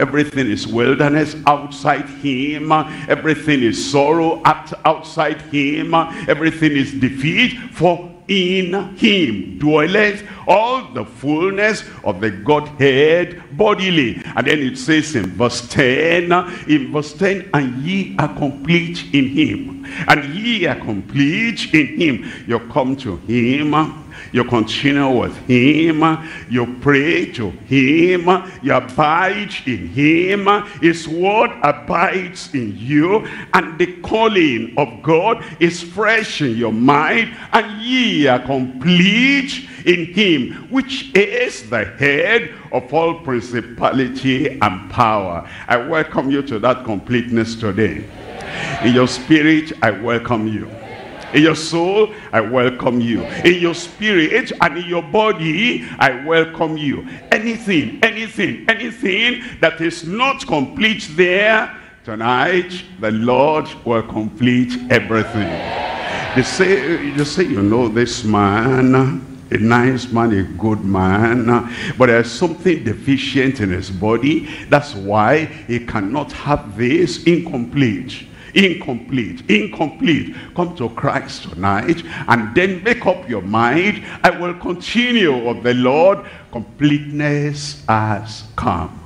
Speaker 4: everything is wilderness outside him everything is sorrow outside him everything is defeat for in him dwelleth all the fullness of the Godhead bodily. And then it says in verse 10, in verse 10, and ye are complete in him. And ye are complete in him. You come to him you continue with him. You pray to him. You abide in him. His word abides in you. And the calling of God is fresh in your mind. And ye are complete in him, which is the head of all principality and power. I welcome you to that completeness today. In your spirit, I welcome you. In your soul, I welcome you. In your spirit and in your body, I welcome you. Anything, anything, anything that is not complete there, tonight, the Lord will complete everything. They say, you say, you know, this man, a nice man, a good man, but there's something deficient in his body. That's why he cannot have this incomplete. Incomplete, incomplete. Come to Christ tonight and then make up your mind. I will continue of the Lord. Completeness has come.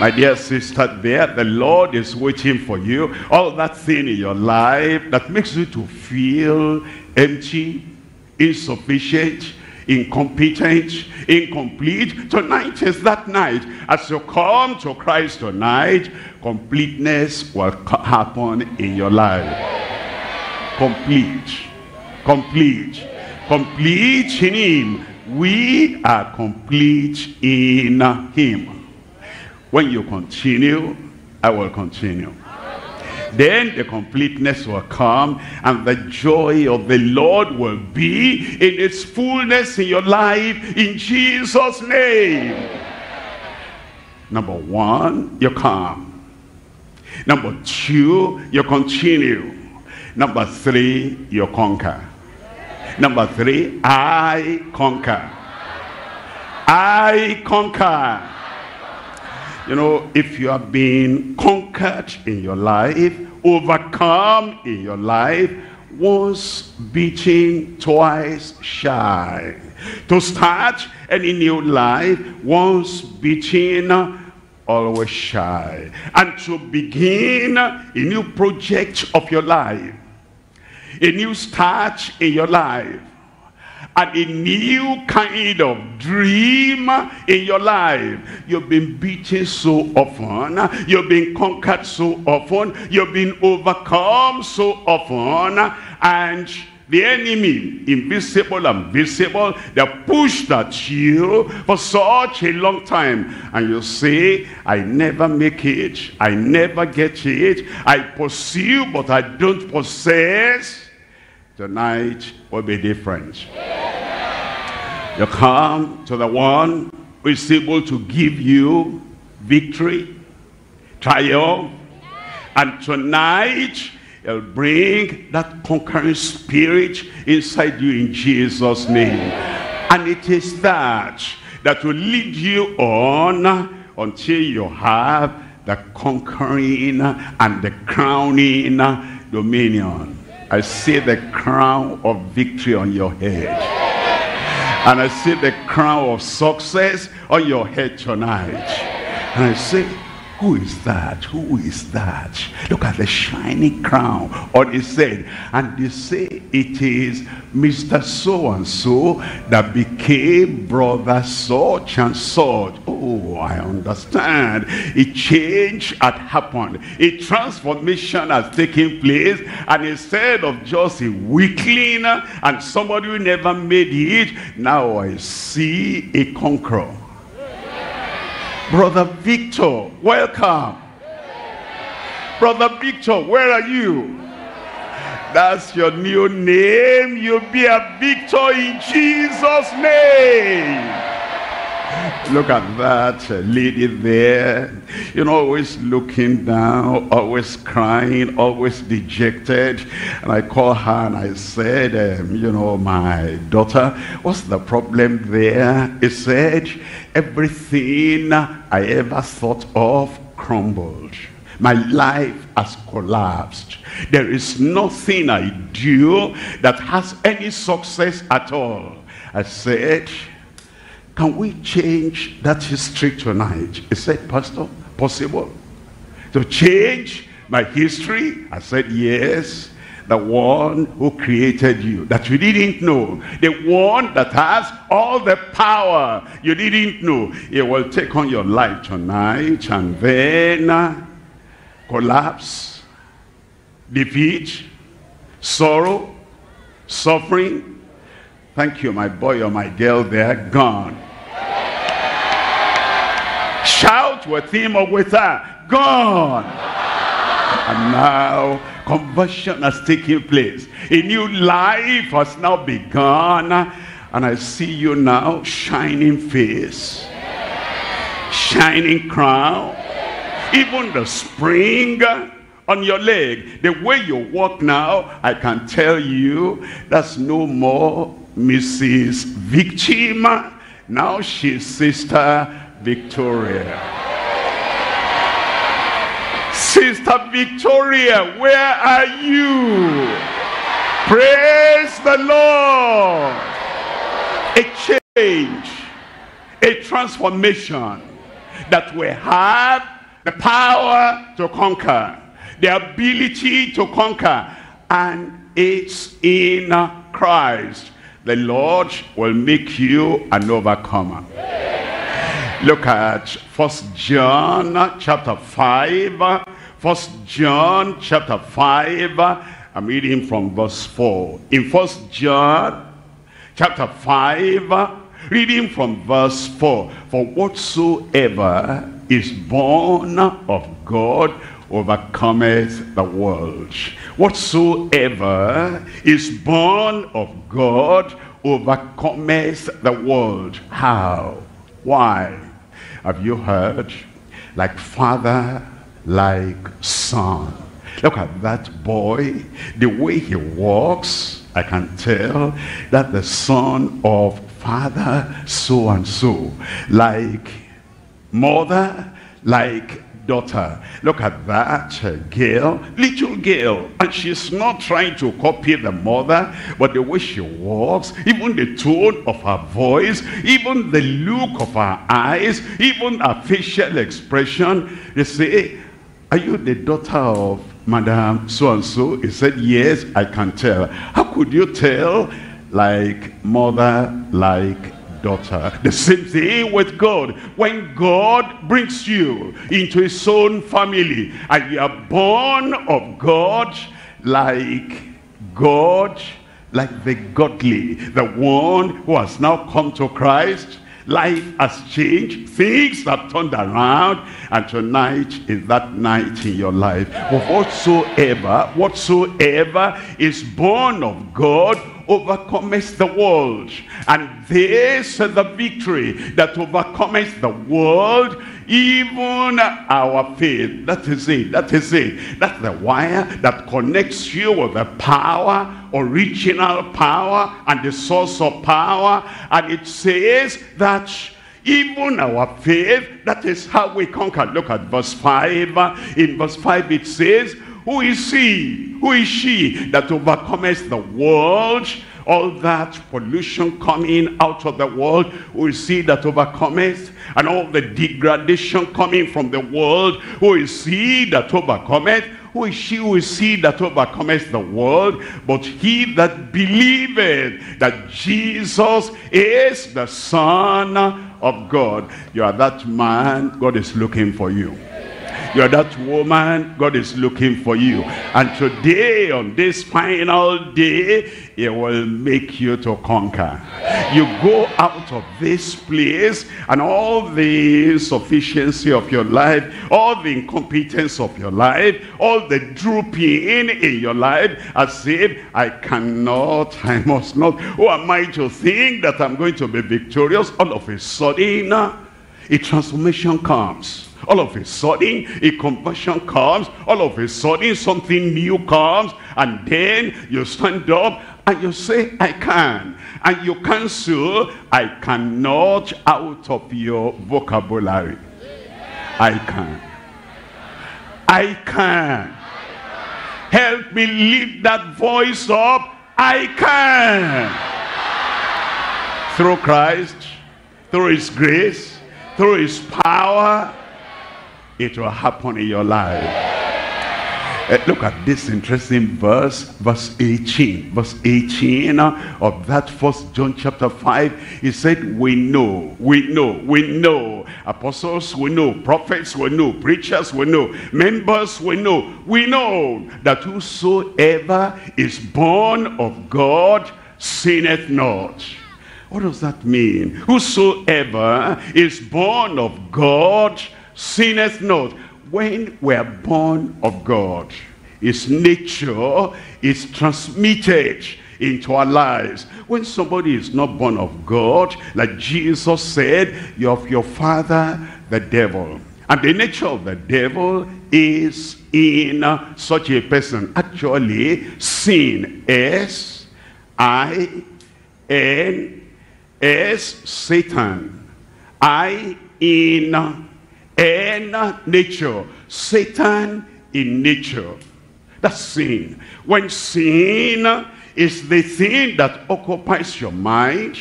Speaker 4: My dear sister there, the Lord is waiting for you. All that thing in your life that makes you to feel empty, insufficient, incompetent, incomplete. Tonight is that night. As you come to Christ tonight, completeness will happen in your life. Complete. Complete. Complete in him. We are complete in him. When you continue, I will continue. Then the completeness will come and the joy of the Lord will be in its fullness in your life in Jesus' name. Number one, you come. Number two, you continue. Number three, you conquer. Number three, I conquer. I conquer. You know, if you have been conquered in your life, overcome in your life, once beaten, twice shy. To start any new life, once beaten, always shy. And to begin a new project of your life, a new start in your life, and a new kind of dream in your life. You've been beaten so often. You've been conquered so often. You've been overcome so often. And the enemy, invisible and visible, that pushed at you for such a long time. And you say, I never make it. I never get it. I pursue, but I don't possess. Tonight will be different. You come to the one who is able to give you victory, triumph. And tonight, i will bring that conquering spirit inside you in Jesus' name. And it is that that will lead you on until you have the conquering and the crowning dominion. I see the crown of victory on your head. And I see the crown of success on your head tonight. And I see. Who is that? Who is that? Look at the shiny crown on his head. And they say it is Mr. So-and-so that became brother such and such. Oh, I understand. A change had happened. A transformation has taken place. And instead of just a weakling and somebody who never made it, now I see a conqueror Brother Victor, welcome. Brother Victor, where are you? That's your new name. You'll be a victor in Jesus' name. Look at that lady there. You know, always looking down, always crying, always dejected. And I called her and I said, um, you know, my daughter, what's the problem there? He said, everything I ever thought of crumbled. My life has collapsed. There is nothing I do that has any success at all. I said, can we change that history tonight? He said, Pastor, possible? To change my history? I said, yes. The one who created you that you didn't know. The one that has all the power you didn't know. It will take on your life tonight and then uh, collapse, defeat, sorrow, suffering, Thank you, my boy or my girl, they're gone. Shout with him or with her, gone. And now conversion has taken place. A new life has now begun. And I see you now, shining face, shining crown, even the spring on your leg. The way you walk now, I can tell you, that's no more Mrs. Victim. Now she's Sister Victoria. Sister Victoria, where are you? Praise the Lord. A change, a transformation that we have the power to conquer, the ability to conquer, and it's in Christ. The Lord will make you an overcomer. Look at First John chapter 5. First John chapter 5. I'm reading from verse 4. In First John chapter 5, reading from verse 4. For whatsoever is born of God overcometh the world. Whatsoever is born of God overcometh the world. How? Why? Have you heard? Like father, like son. Look at that boy. The way he walks, I can tell that the son of father so and so. Like mother, like daughter. Look at that girl, little girl. And she's not trying to copy the mother, but the way she walks, even the tone of her voice, even the look of her eyes, even her facial expression. They say, are you the daughter of Madam so-and-so? He said, yes, I can tell. How could you tell? Like mother, like daughter. The same thing with God. When God brings you into his own family and you are born of God like God, like the godly, the one who has now come to Christ, life has changed things have turned around and tonight is that night in your life But whatsoever whatsoever is born of god overcomest the world. And this is the victory that overcomest the world, even our faith. That is it. That is it. That's the wire that connects you with the power, original power, and the source of power. And it says that even our faith, that is how we conquer. Look at verse 5. In verse 5 it says, who is he? Who is she that overcomes the world? All that pollution coming out of the world, who is he that overcomes? And all the degradation coming from the world, who is he that overcometh? Who is she who is he that overcometh the world? But he that believeth that Jesus is the Son of God. You are that man, God is looking for you. You're that woman. God is looking for you. And today, on this final day, it will make you to conquer. You go out of this place and all the insufficiency of your life, all the incompetence of your life, all the drooping in your life as if I cannot, I must not. Who am I to think that I'm going to be victorious? All of a sudden, a transformation comes. All of a sudden, a conversion comes. All of a sudden, something new comes. And then you stand up and you say, I can. And you cancel, I cannot out of your vocabulary. I can. I can. Help me lift that voice up. I can. Through Christ, through his grace, through his power, it will happen in your life. Uh, look at this interesting verse, verse 18. Verse 18 uh, of that first John chapter 5. He said, We know, we know, we know. Apostles, we know. Prophets, we know. Preachers, we know. Members, we know. We know that whosoever is born of God sinneth not. What does that mean? Whosoever is born of God sinners not. When we are born of God, his nature is transmitted into our lives. When somebody is not born of God, like Jesus said, you're of your father, the devil. And the nature of the devil is in such a person. Actually, sin, S, I, N, S, Satan. I, in, in nature. Satan in nature. That's sin. When sin is the thing that occupies your mind,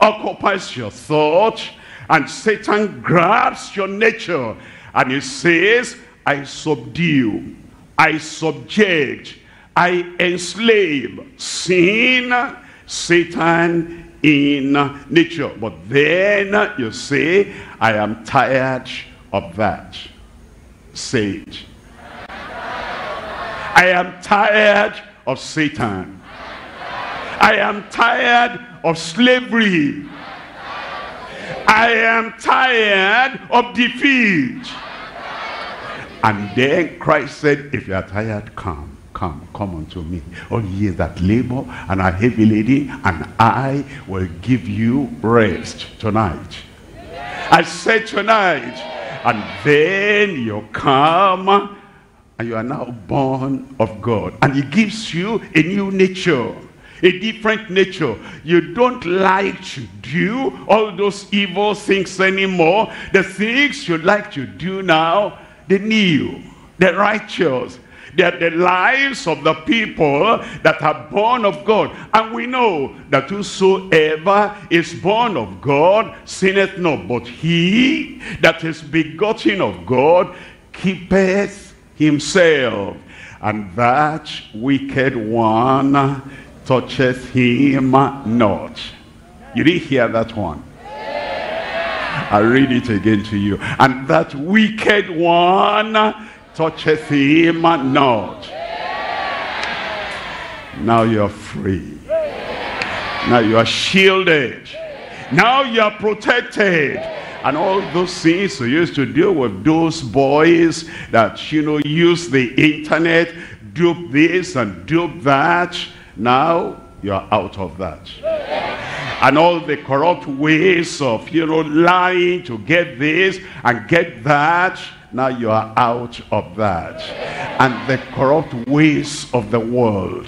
Speaker 4: occupies your thought, and Satan grabs your nature and he says, I subdue, I subject, I enslave. Sin, Satan in nature. But then you say, I am tired of that. Say it. I am tired of Satan. I am tired of slavery. I am tired of defeat. And then Christ said, if you are tired, come come, come unto me, all ye that labor and are heavy laden, and I will give you rest tonight. I said tonight, and then you come and you are now born of God. And he gives you a new nature, a different nature. You don't like to do all those evil things anymore. The things you like to do now, the new, the righteous, they're the lives of the people that are born of God. And we know that whosoever is born of God sinneth not, but he that is begotten of God keepeth himself. And that wicked one toucheth him not. You didn't hear that one. I read it again to you. And that wicked one toucheth him not. Now you are free. Now you are shielded. Now you are protected. And all those things you used to deal with those boys that, you know, use the internet, dupe this and dupe that. Now you're out of that. And all the corrupt ways of, you know, lying to get this and get that now you are out of that. And the corrupt ways of the world.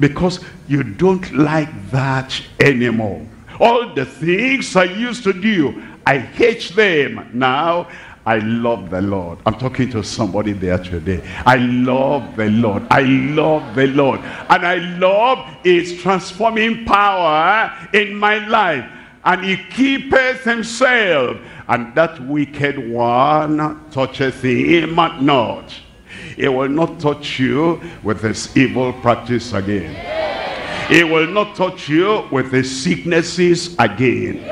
Speaker 4: Because you don't like that anymore. All the things I used to do, I hate them. Now I love the Lord. I'm talking to somebody there today. I love the Lord. I love the Lord. And I love his transforming power in my life. And he keepeth himself and that wicked one touches him not. He will not touch you with his evil practice again. He will not touch you with his sicknesses again.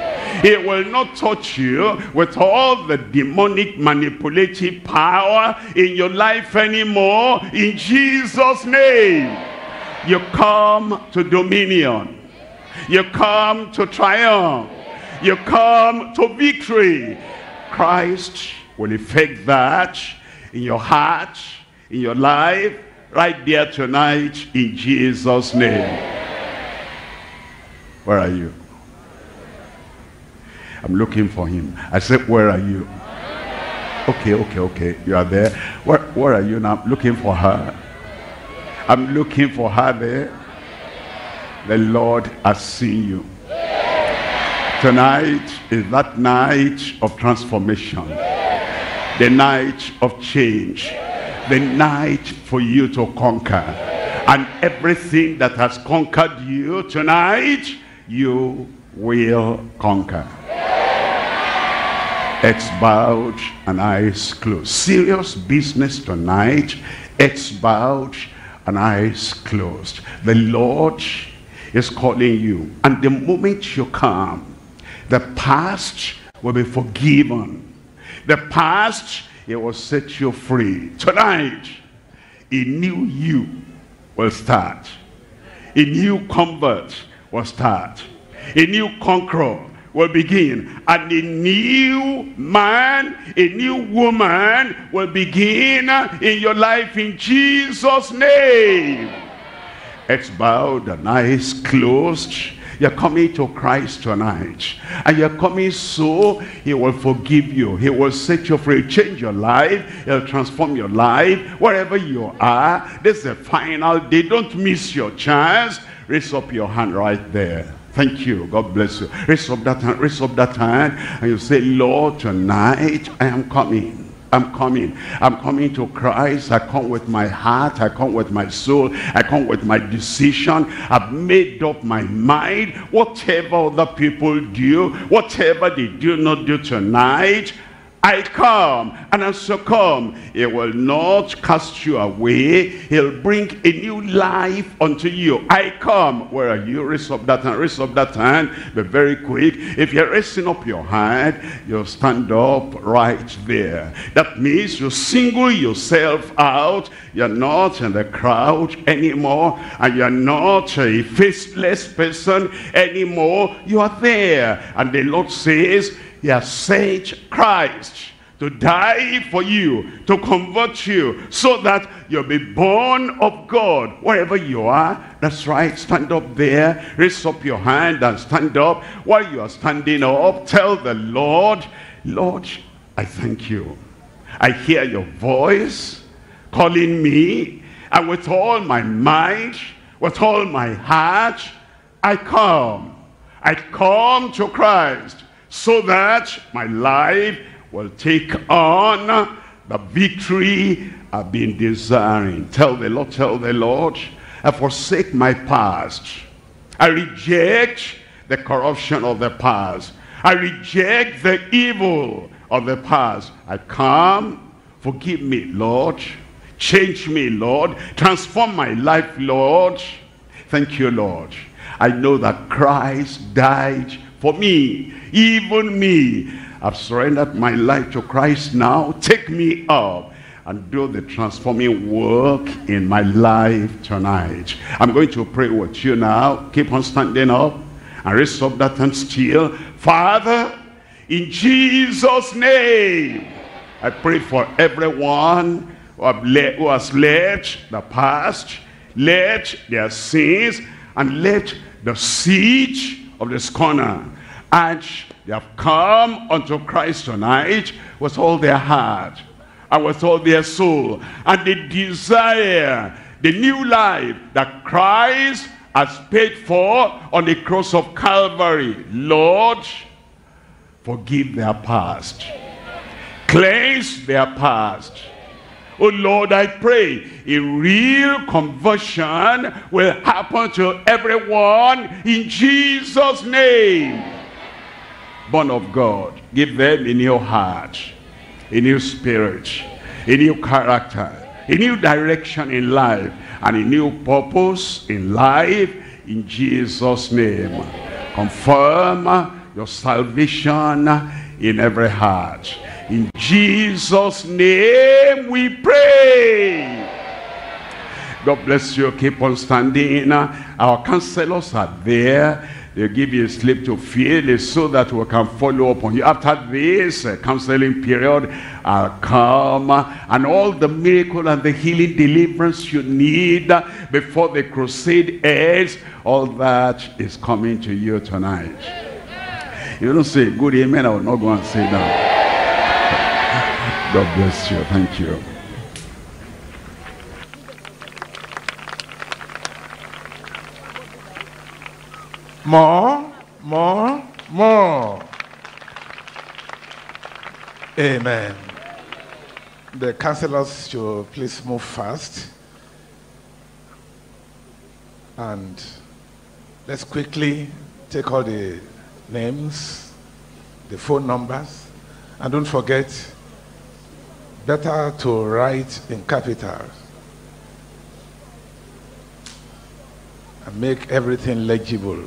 Speaker 4: He will not touch you with all the demonic manipulative power in your life anymore. In Jesus' name, you come to dominion. You come to triumph. You come to victory. Christ will effect that in your heart, in your life, right there tonight in Jesus' name. Where are you? I'm looking for him. I said, where are you? Okay, okay, okay. You are there. Where, where are you now? I'm looking for her. I'm looking for her there. The Lord has seen you. Tonight is that night of transformation. The night of change. The night for you to conquer. And everything that has conquered you tonight, you will conquer. Heads bowed and eyes closed. Serious business tonight. Heads bowed and eyes closed. The Lord is calling you. And the moment you come, the past will be forgiven. The past, it will set you free. Tonight, a new you will start. A new convert will start. A new conqueror will begin. And a new man, a new woman will begin in your life in Jesus' name. It's bowed and eyes closed. You're coming to Christ tonight. And you're coming so he will forgive you. He will set you free, change your life. He'll transform your life. Wherever you are, this is the final day. Don't miss your chance. Raise up your hand right there. Thank you. God bless you. Raise up that hand. Raise up that hand. And you say, Lord, tonight I am coming. I'm coming. I'm coming to Christ. I come with my heart. I come with my soul. I come with my decision. I've made up my mind. Whatever other people do, whatever they do not do tonight, I come and I come. He will not cast you away. He'll bring a new life unto you. I come. Where are you? Raise up that hand. Raise up that hand. Be very quick. If you're raising up your hand, you'll stand up right there. That means you single yourself out. You're not in the crowd anymore. And you're not a faceless person anymore. You are there. And the Lord says, he has sent Christ to die for you, to convert you, so that you'll be born of God. Wherever you are, that's right, stand up there, raise up your hand and stand up. While you are standing up, tell the Lord, Lord, I thank you. I hear your voice calling me, and with all my mind, with all my heart, I come. I come to Christ so that my life will take on the victory I've been desiring. Tell the Lord, tell the Lord, I forsake my past. I reject the corruption of the past. I reject the evil of the past. I come, forgive me, Lord. Change me, Lord. Transform my life, Lord. Thank you, Lord. I know that Christ died for me, even me, I've surrendered my life to Christ now. Take me up and do the transforming work in my life tonight. I'm going to pray with you now. Keep on standing up and raise up that hand still. Father, in Jesus' name, I pray for everyone who, who has left the past, left their sins, and left the siege of the scorner. And they have come unto Christ tonight with all their heart and with all their soul. And they desire the new life that Christ has paid for on the cross of Calvary. Lord, forgive their past. Cleanse their past Oh Lord, I pray a real conversion will happen to everyone in Jesus' name. Born of God, give them a new heart, a new spirit, a new character, a new direction in life, and a new purpose in life in Jesus' name. Confirm your salvation in every heart in Jesus' name we pray. God bless you. Keep on standing. Our counselors are there. They give you a slip to fill so that we can follow up on you. After this uh, counseling period, I'll come uh, and all the miracle and the healing deliverance you need uh, before the crusade ends, all that is coming to you tonight. You don't say good amen, I will not go and say that. God bless you. Thank you.
Speaker 5: More, more, more. Amen. The counselors should please move fast. And let's quickly take all the names, the phone numbers, and don't forget better to write in capitals and make everything legible.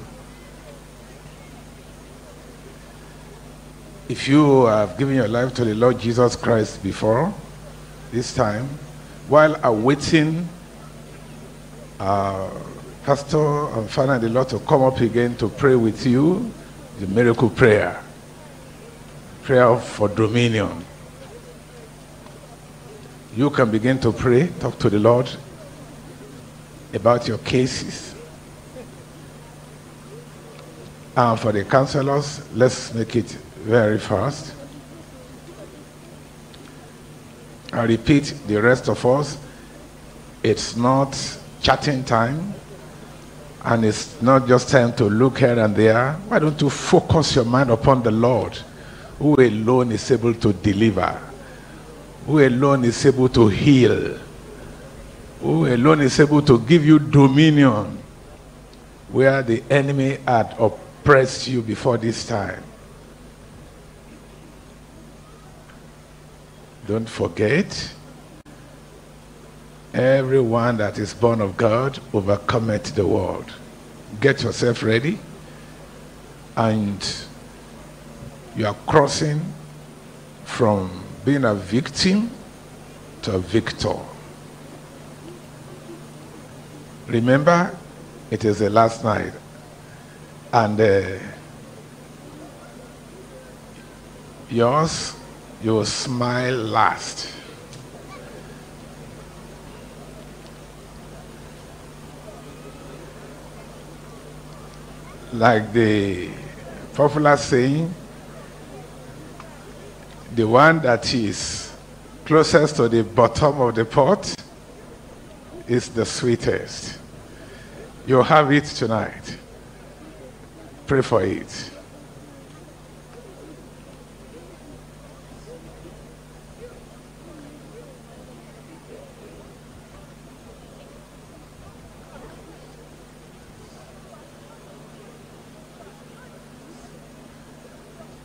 Speaker 5: If you have given your life to the Lord Jesus Christ before this time, while awaiting uh, Pastor and Father the Lord to come up again to pray with you, the miracle prayer, prayer for dominion you can begin to pray, talk to the Lord about your cases. And for the counselors, let's make it very fast. I repeat, the rest of us, it's not chatting time, and it's not just time to look here and there. Why don't you focus your mind upon the Lord, who alone is able to deliver? who alone is able to heal, who alone is able to give you dominion where the enemy had oppressed you before this time. Don't forget, everyone that is born of God overcometh the world. Get yourself ready, and you are crossing from being a victim to a victor. Remember, it is the last night, and uh, yours, you will smile last. Like the popular saying, the one that is closest to the bottom of the pot is the sweetest. You'll have it tonight. Pray for it.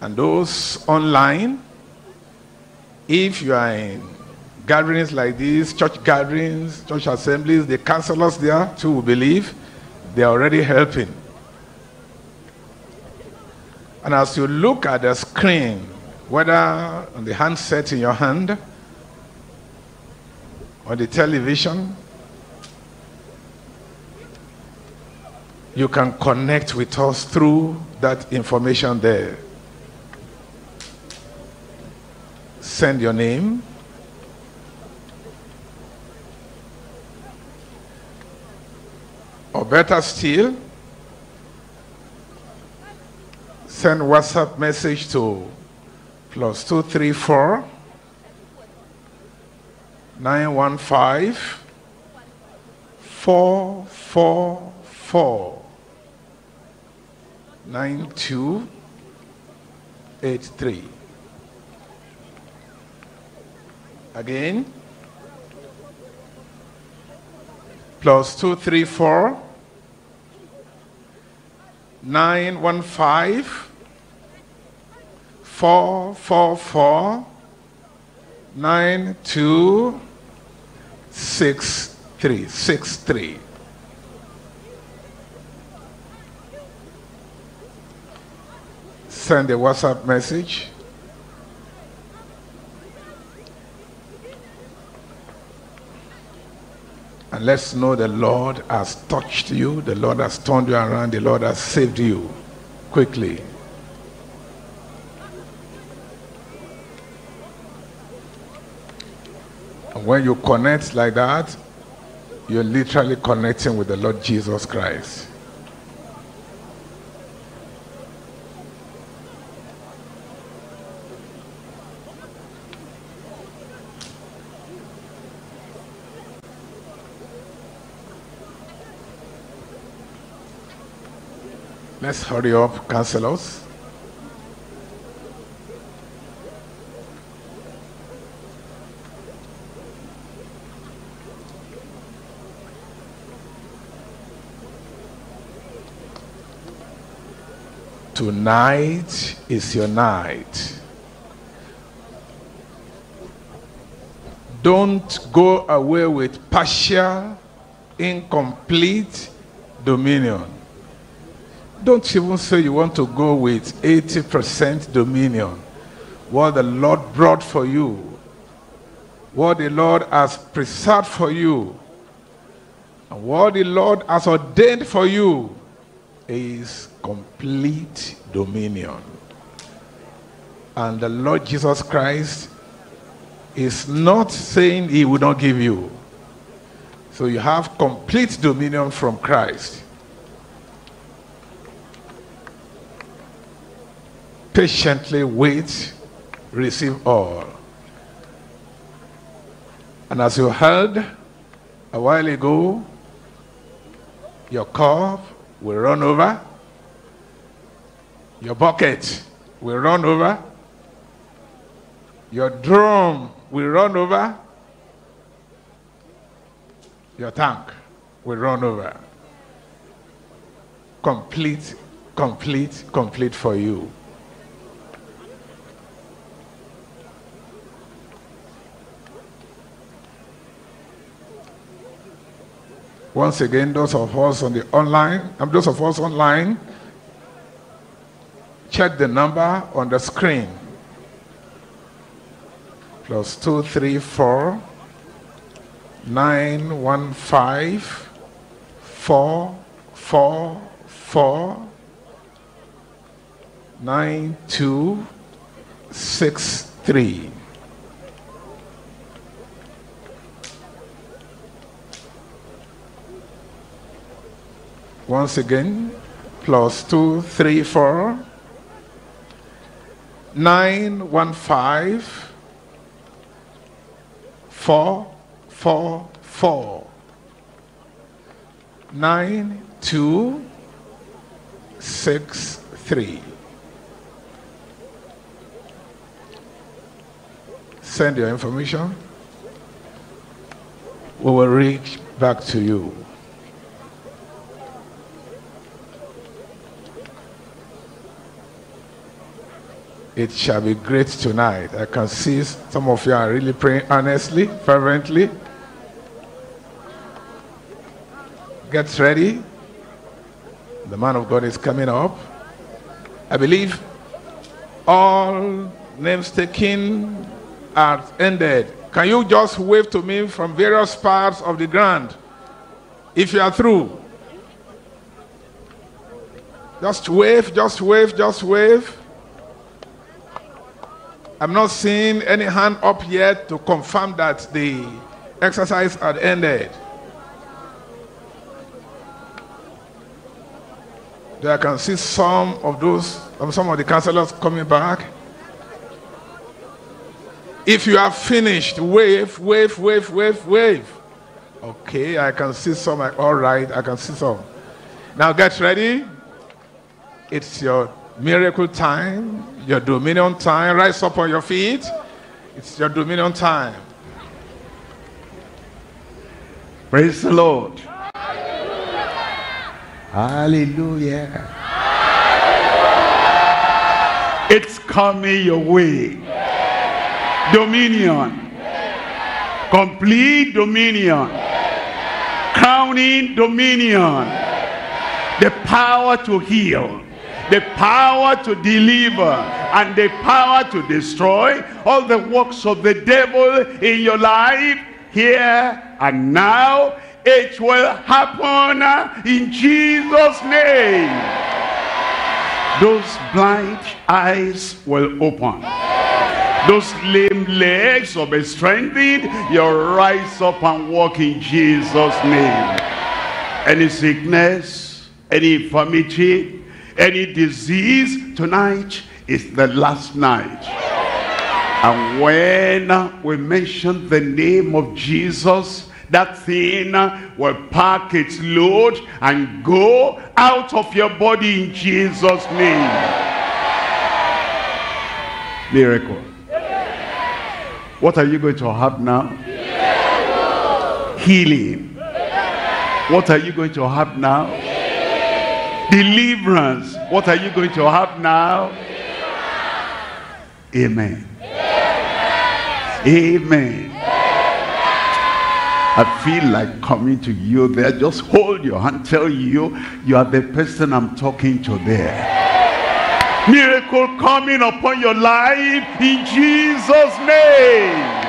Speaker 5: And those online, if you are in gatherings like this, church gatherings, church assemblies, the counselors there too will believe they are already helping. And as you look at the screen, whether on the handset in your hand, on the television, you can connect with us through that information there. send your name. Or better still, send WhatsApp message to plus 234 915 444 9283. Again. Plus Plus two, three, four, nine, one, five, four, four, four, nine, two, six, three, six, three. Send a WhatsApp message. And let's know the Lord has touched you, the Lord has turned you around, the Lord has saved you quickly. And when you connect like that, you're literally connecting with the Lord Jesus Christ. Let's hurry up, counselors. Tonight is your night. Don't go away with partial, incomplete dominion. Don't even say you want to go with 80% dominion. What the Lord brought for you, what the Lord has preserved for you, and what the Lord has ordained for you is complete dominion. And the Lord Jesus Christ is not saying he will not give you. So you have complete dominion from Christ. patiently wait, receive all. And as you heard a while ago, your cup will run over, your bucket will run over, your drum will run over, your tank will run over. Complete, complete, complete for you. Once again, those of us on the online, and um, those of us online, check the number on the screen. Plus two, three, four, nine, one, five, four, four, four, nine, two, six, three. Once again, plus plus two, three, four, nine, one, five, four, four, four, nine, two, six, three. Send your information. We will reach back to you. It shall be great tonight. I can see some of you are really praying earnestly, fervently. Get ready. The man of God is coming up. I believe all names taken are ended. Can you just wave to me from various parts of the ground if you are through? Just wave, just wave, just wave. I'm not seeing any hand up yet to confirm that the exercise had ended. There I can see some of those, some of the counselors coming back. If you are finished, wave, wave, wave, wave, wave. Okay, I can see some. All right, I can see some. Now get ready. It's your miracle time your dominion time. Rise up on your feet. It's your dominion time.
Speaker 4: Praise the Lord. Hallelujah. Hallelujah. It's coming your way. Yeah. Dominion. Yeah. Complete dominion. Yeah. Crowning dominion. The power to heal. The power to deliver and the power to destroy all the works of the devil in your life here and now it will happen in Jesus name those blind eyes will open those lame legs will be strengthened you'll rise up and walk in Jesus name any sickness any infirmity any disease tonight is the last night. And when we mention the name of Jesus, that thing will pack its load and go out of your body in Jesus' name. Miracle. What are you going to have now? Healing. What are you going to have now? Deliverance. What are you going to have now? Amen. Amen. I feel like coming to you there. Just hold your hand. Tell you, you are the person I'm talking to there. Miracle coming upon your life in Jesus' name.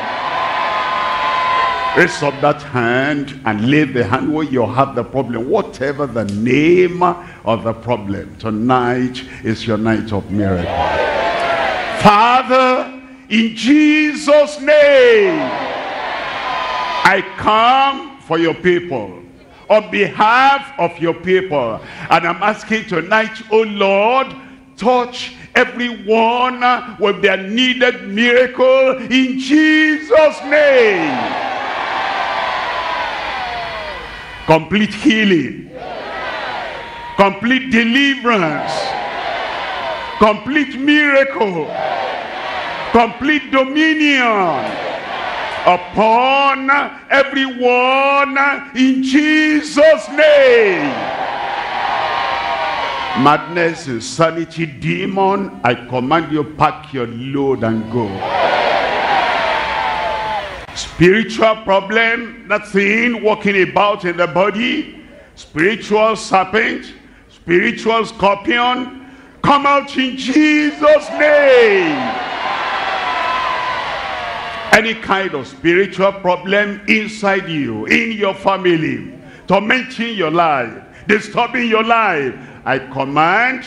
Speaker 4: Raise up that hand and lay the hand where you have the problem. Whatever the name of the problem. Tonight is your night of miracle. Father, in Jesus' name, I come for your people on behalf of your people. And I'm asking tonight, oh Lord, touch everyone with their needed miracle in Jesus' name. Complete healing. Complete deliverance complete miracle, complete dominion upon everyone in Jesus' name. Madness, insanity, demon, I command you, pack your load and go. Spiritual problem, that thing walking about in the body, spiritual serpent, spiritual scorpion, come out in Jesus name any kind of spiritual problem inside you in your family tormenting your life disturbing your life I command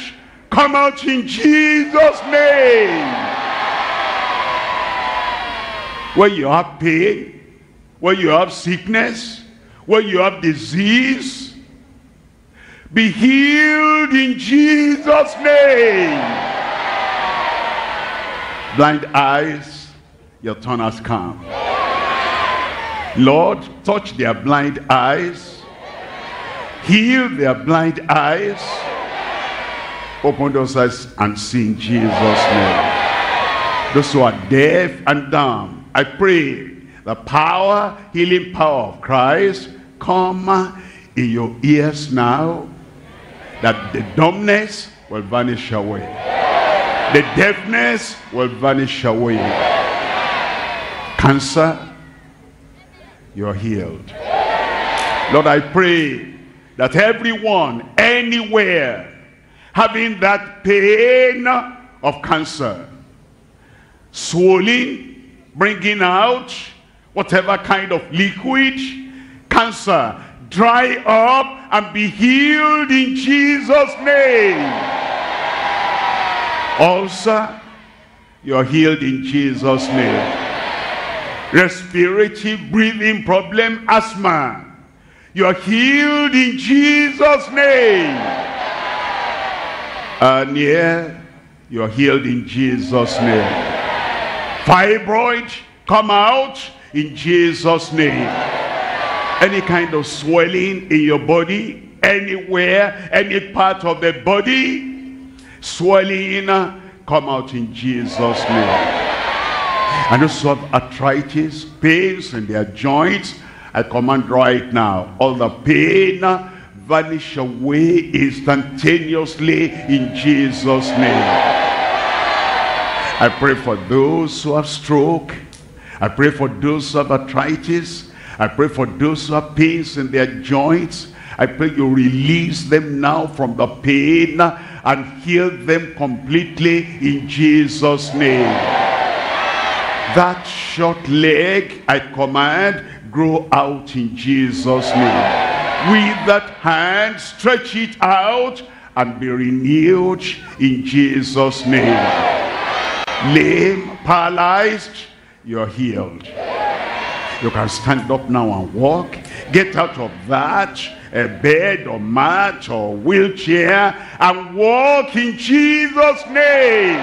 Speaker 4: come out in Jesus name where you have pain where you have sickness where you have disease be healed in Jesus' name. Blind eyes, your turn has come. Lord, touch their blind eyes. Heal their blind eyes. Open those eyes and see in Jesus' name. Those who are deaf and dumb, I pray the power, healing power of Christ come in your ears now that the dumbness will vanish away. The deafness will vanish away. Cancer, you're healed. Lord, I pray that everyone, anywhere, having that pain of cancer, swelling, bringing out whatever kind of liquid, cancer dry up and be healed in Jesus' name. Ulcer, you're healed in Jesus' name. Respiratory breathing problem, asthma, you're healed in Jesus' name. And yeah, you're healed in Jesus' name. Fibroid, come out in Jesus' name any kind of swelling in your body anywhere any part of the body swelling come out in jesus name and those who have arthritis pains in their joints i command right now all the pain vanish away instantaneously in jesus name I pray for those who have stroke. I pray for those who have arthritis. I pray for those who have pains in their joints. I pray you release them now from the pain and heal them completely in Jesus' name. That short leg, I command, grow out in Jesus' name. With that hand, stretch it out and be renewed in Jesus' name. Lame, paralyzed, you're healed. You can stand up now and walk. Get out of that a bed or mat or wheelchair and walk in Jesus' name.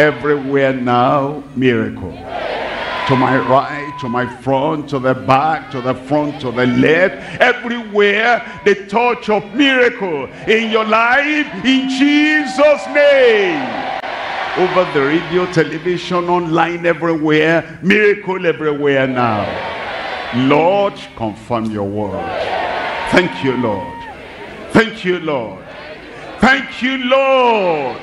Speaker 4: Everywhere now, miracle. To my right, to my front, to the back, to the front, to the left. Everywhere, the touch of miracle in your life in Jesus' name over the radio, television, online, everywhere. Miracle everywhere now. Lord, confirm your word. Thank you, Lord. Thank you, Lord. Thank you, Lord.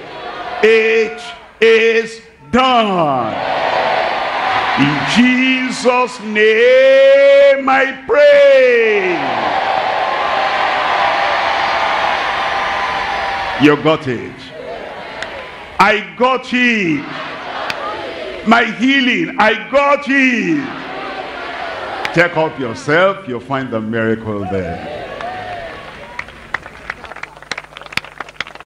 Speaker 4: It is done. In Jesus' name I pray. You got it. I got it. My healing, I got it. Take up yourself, you'll find the miracle there.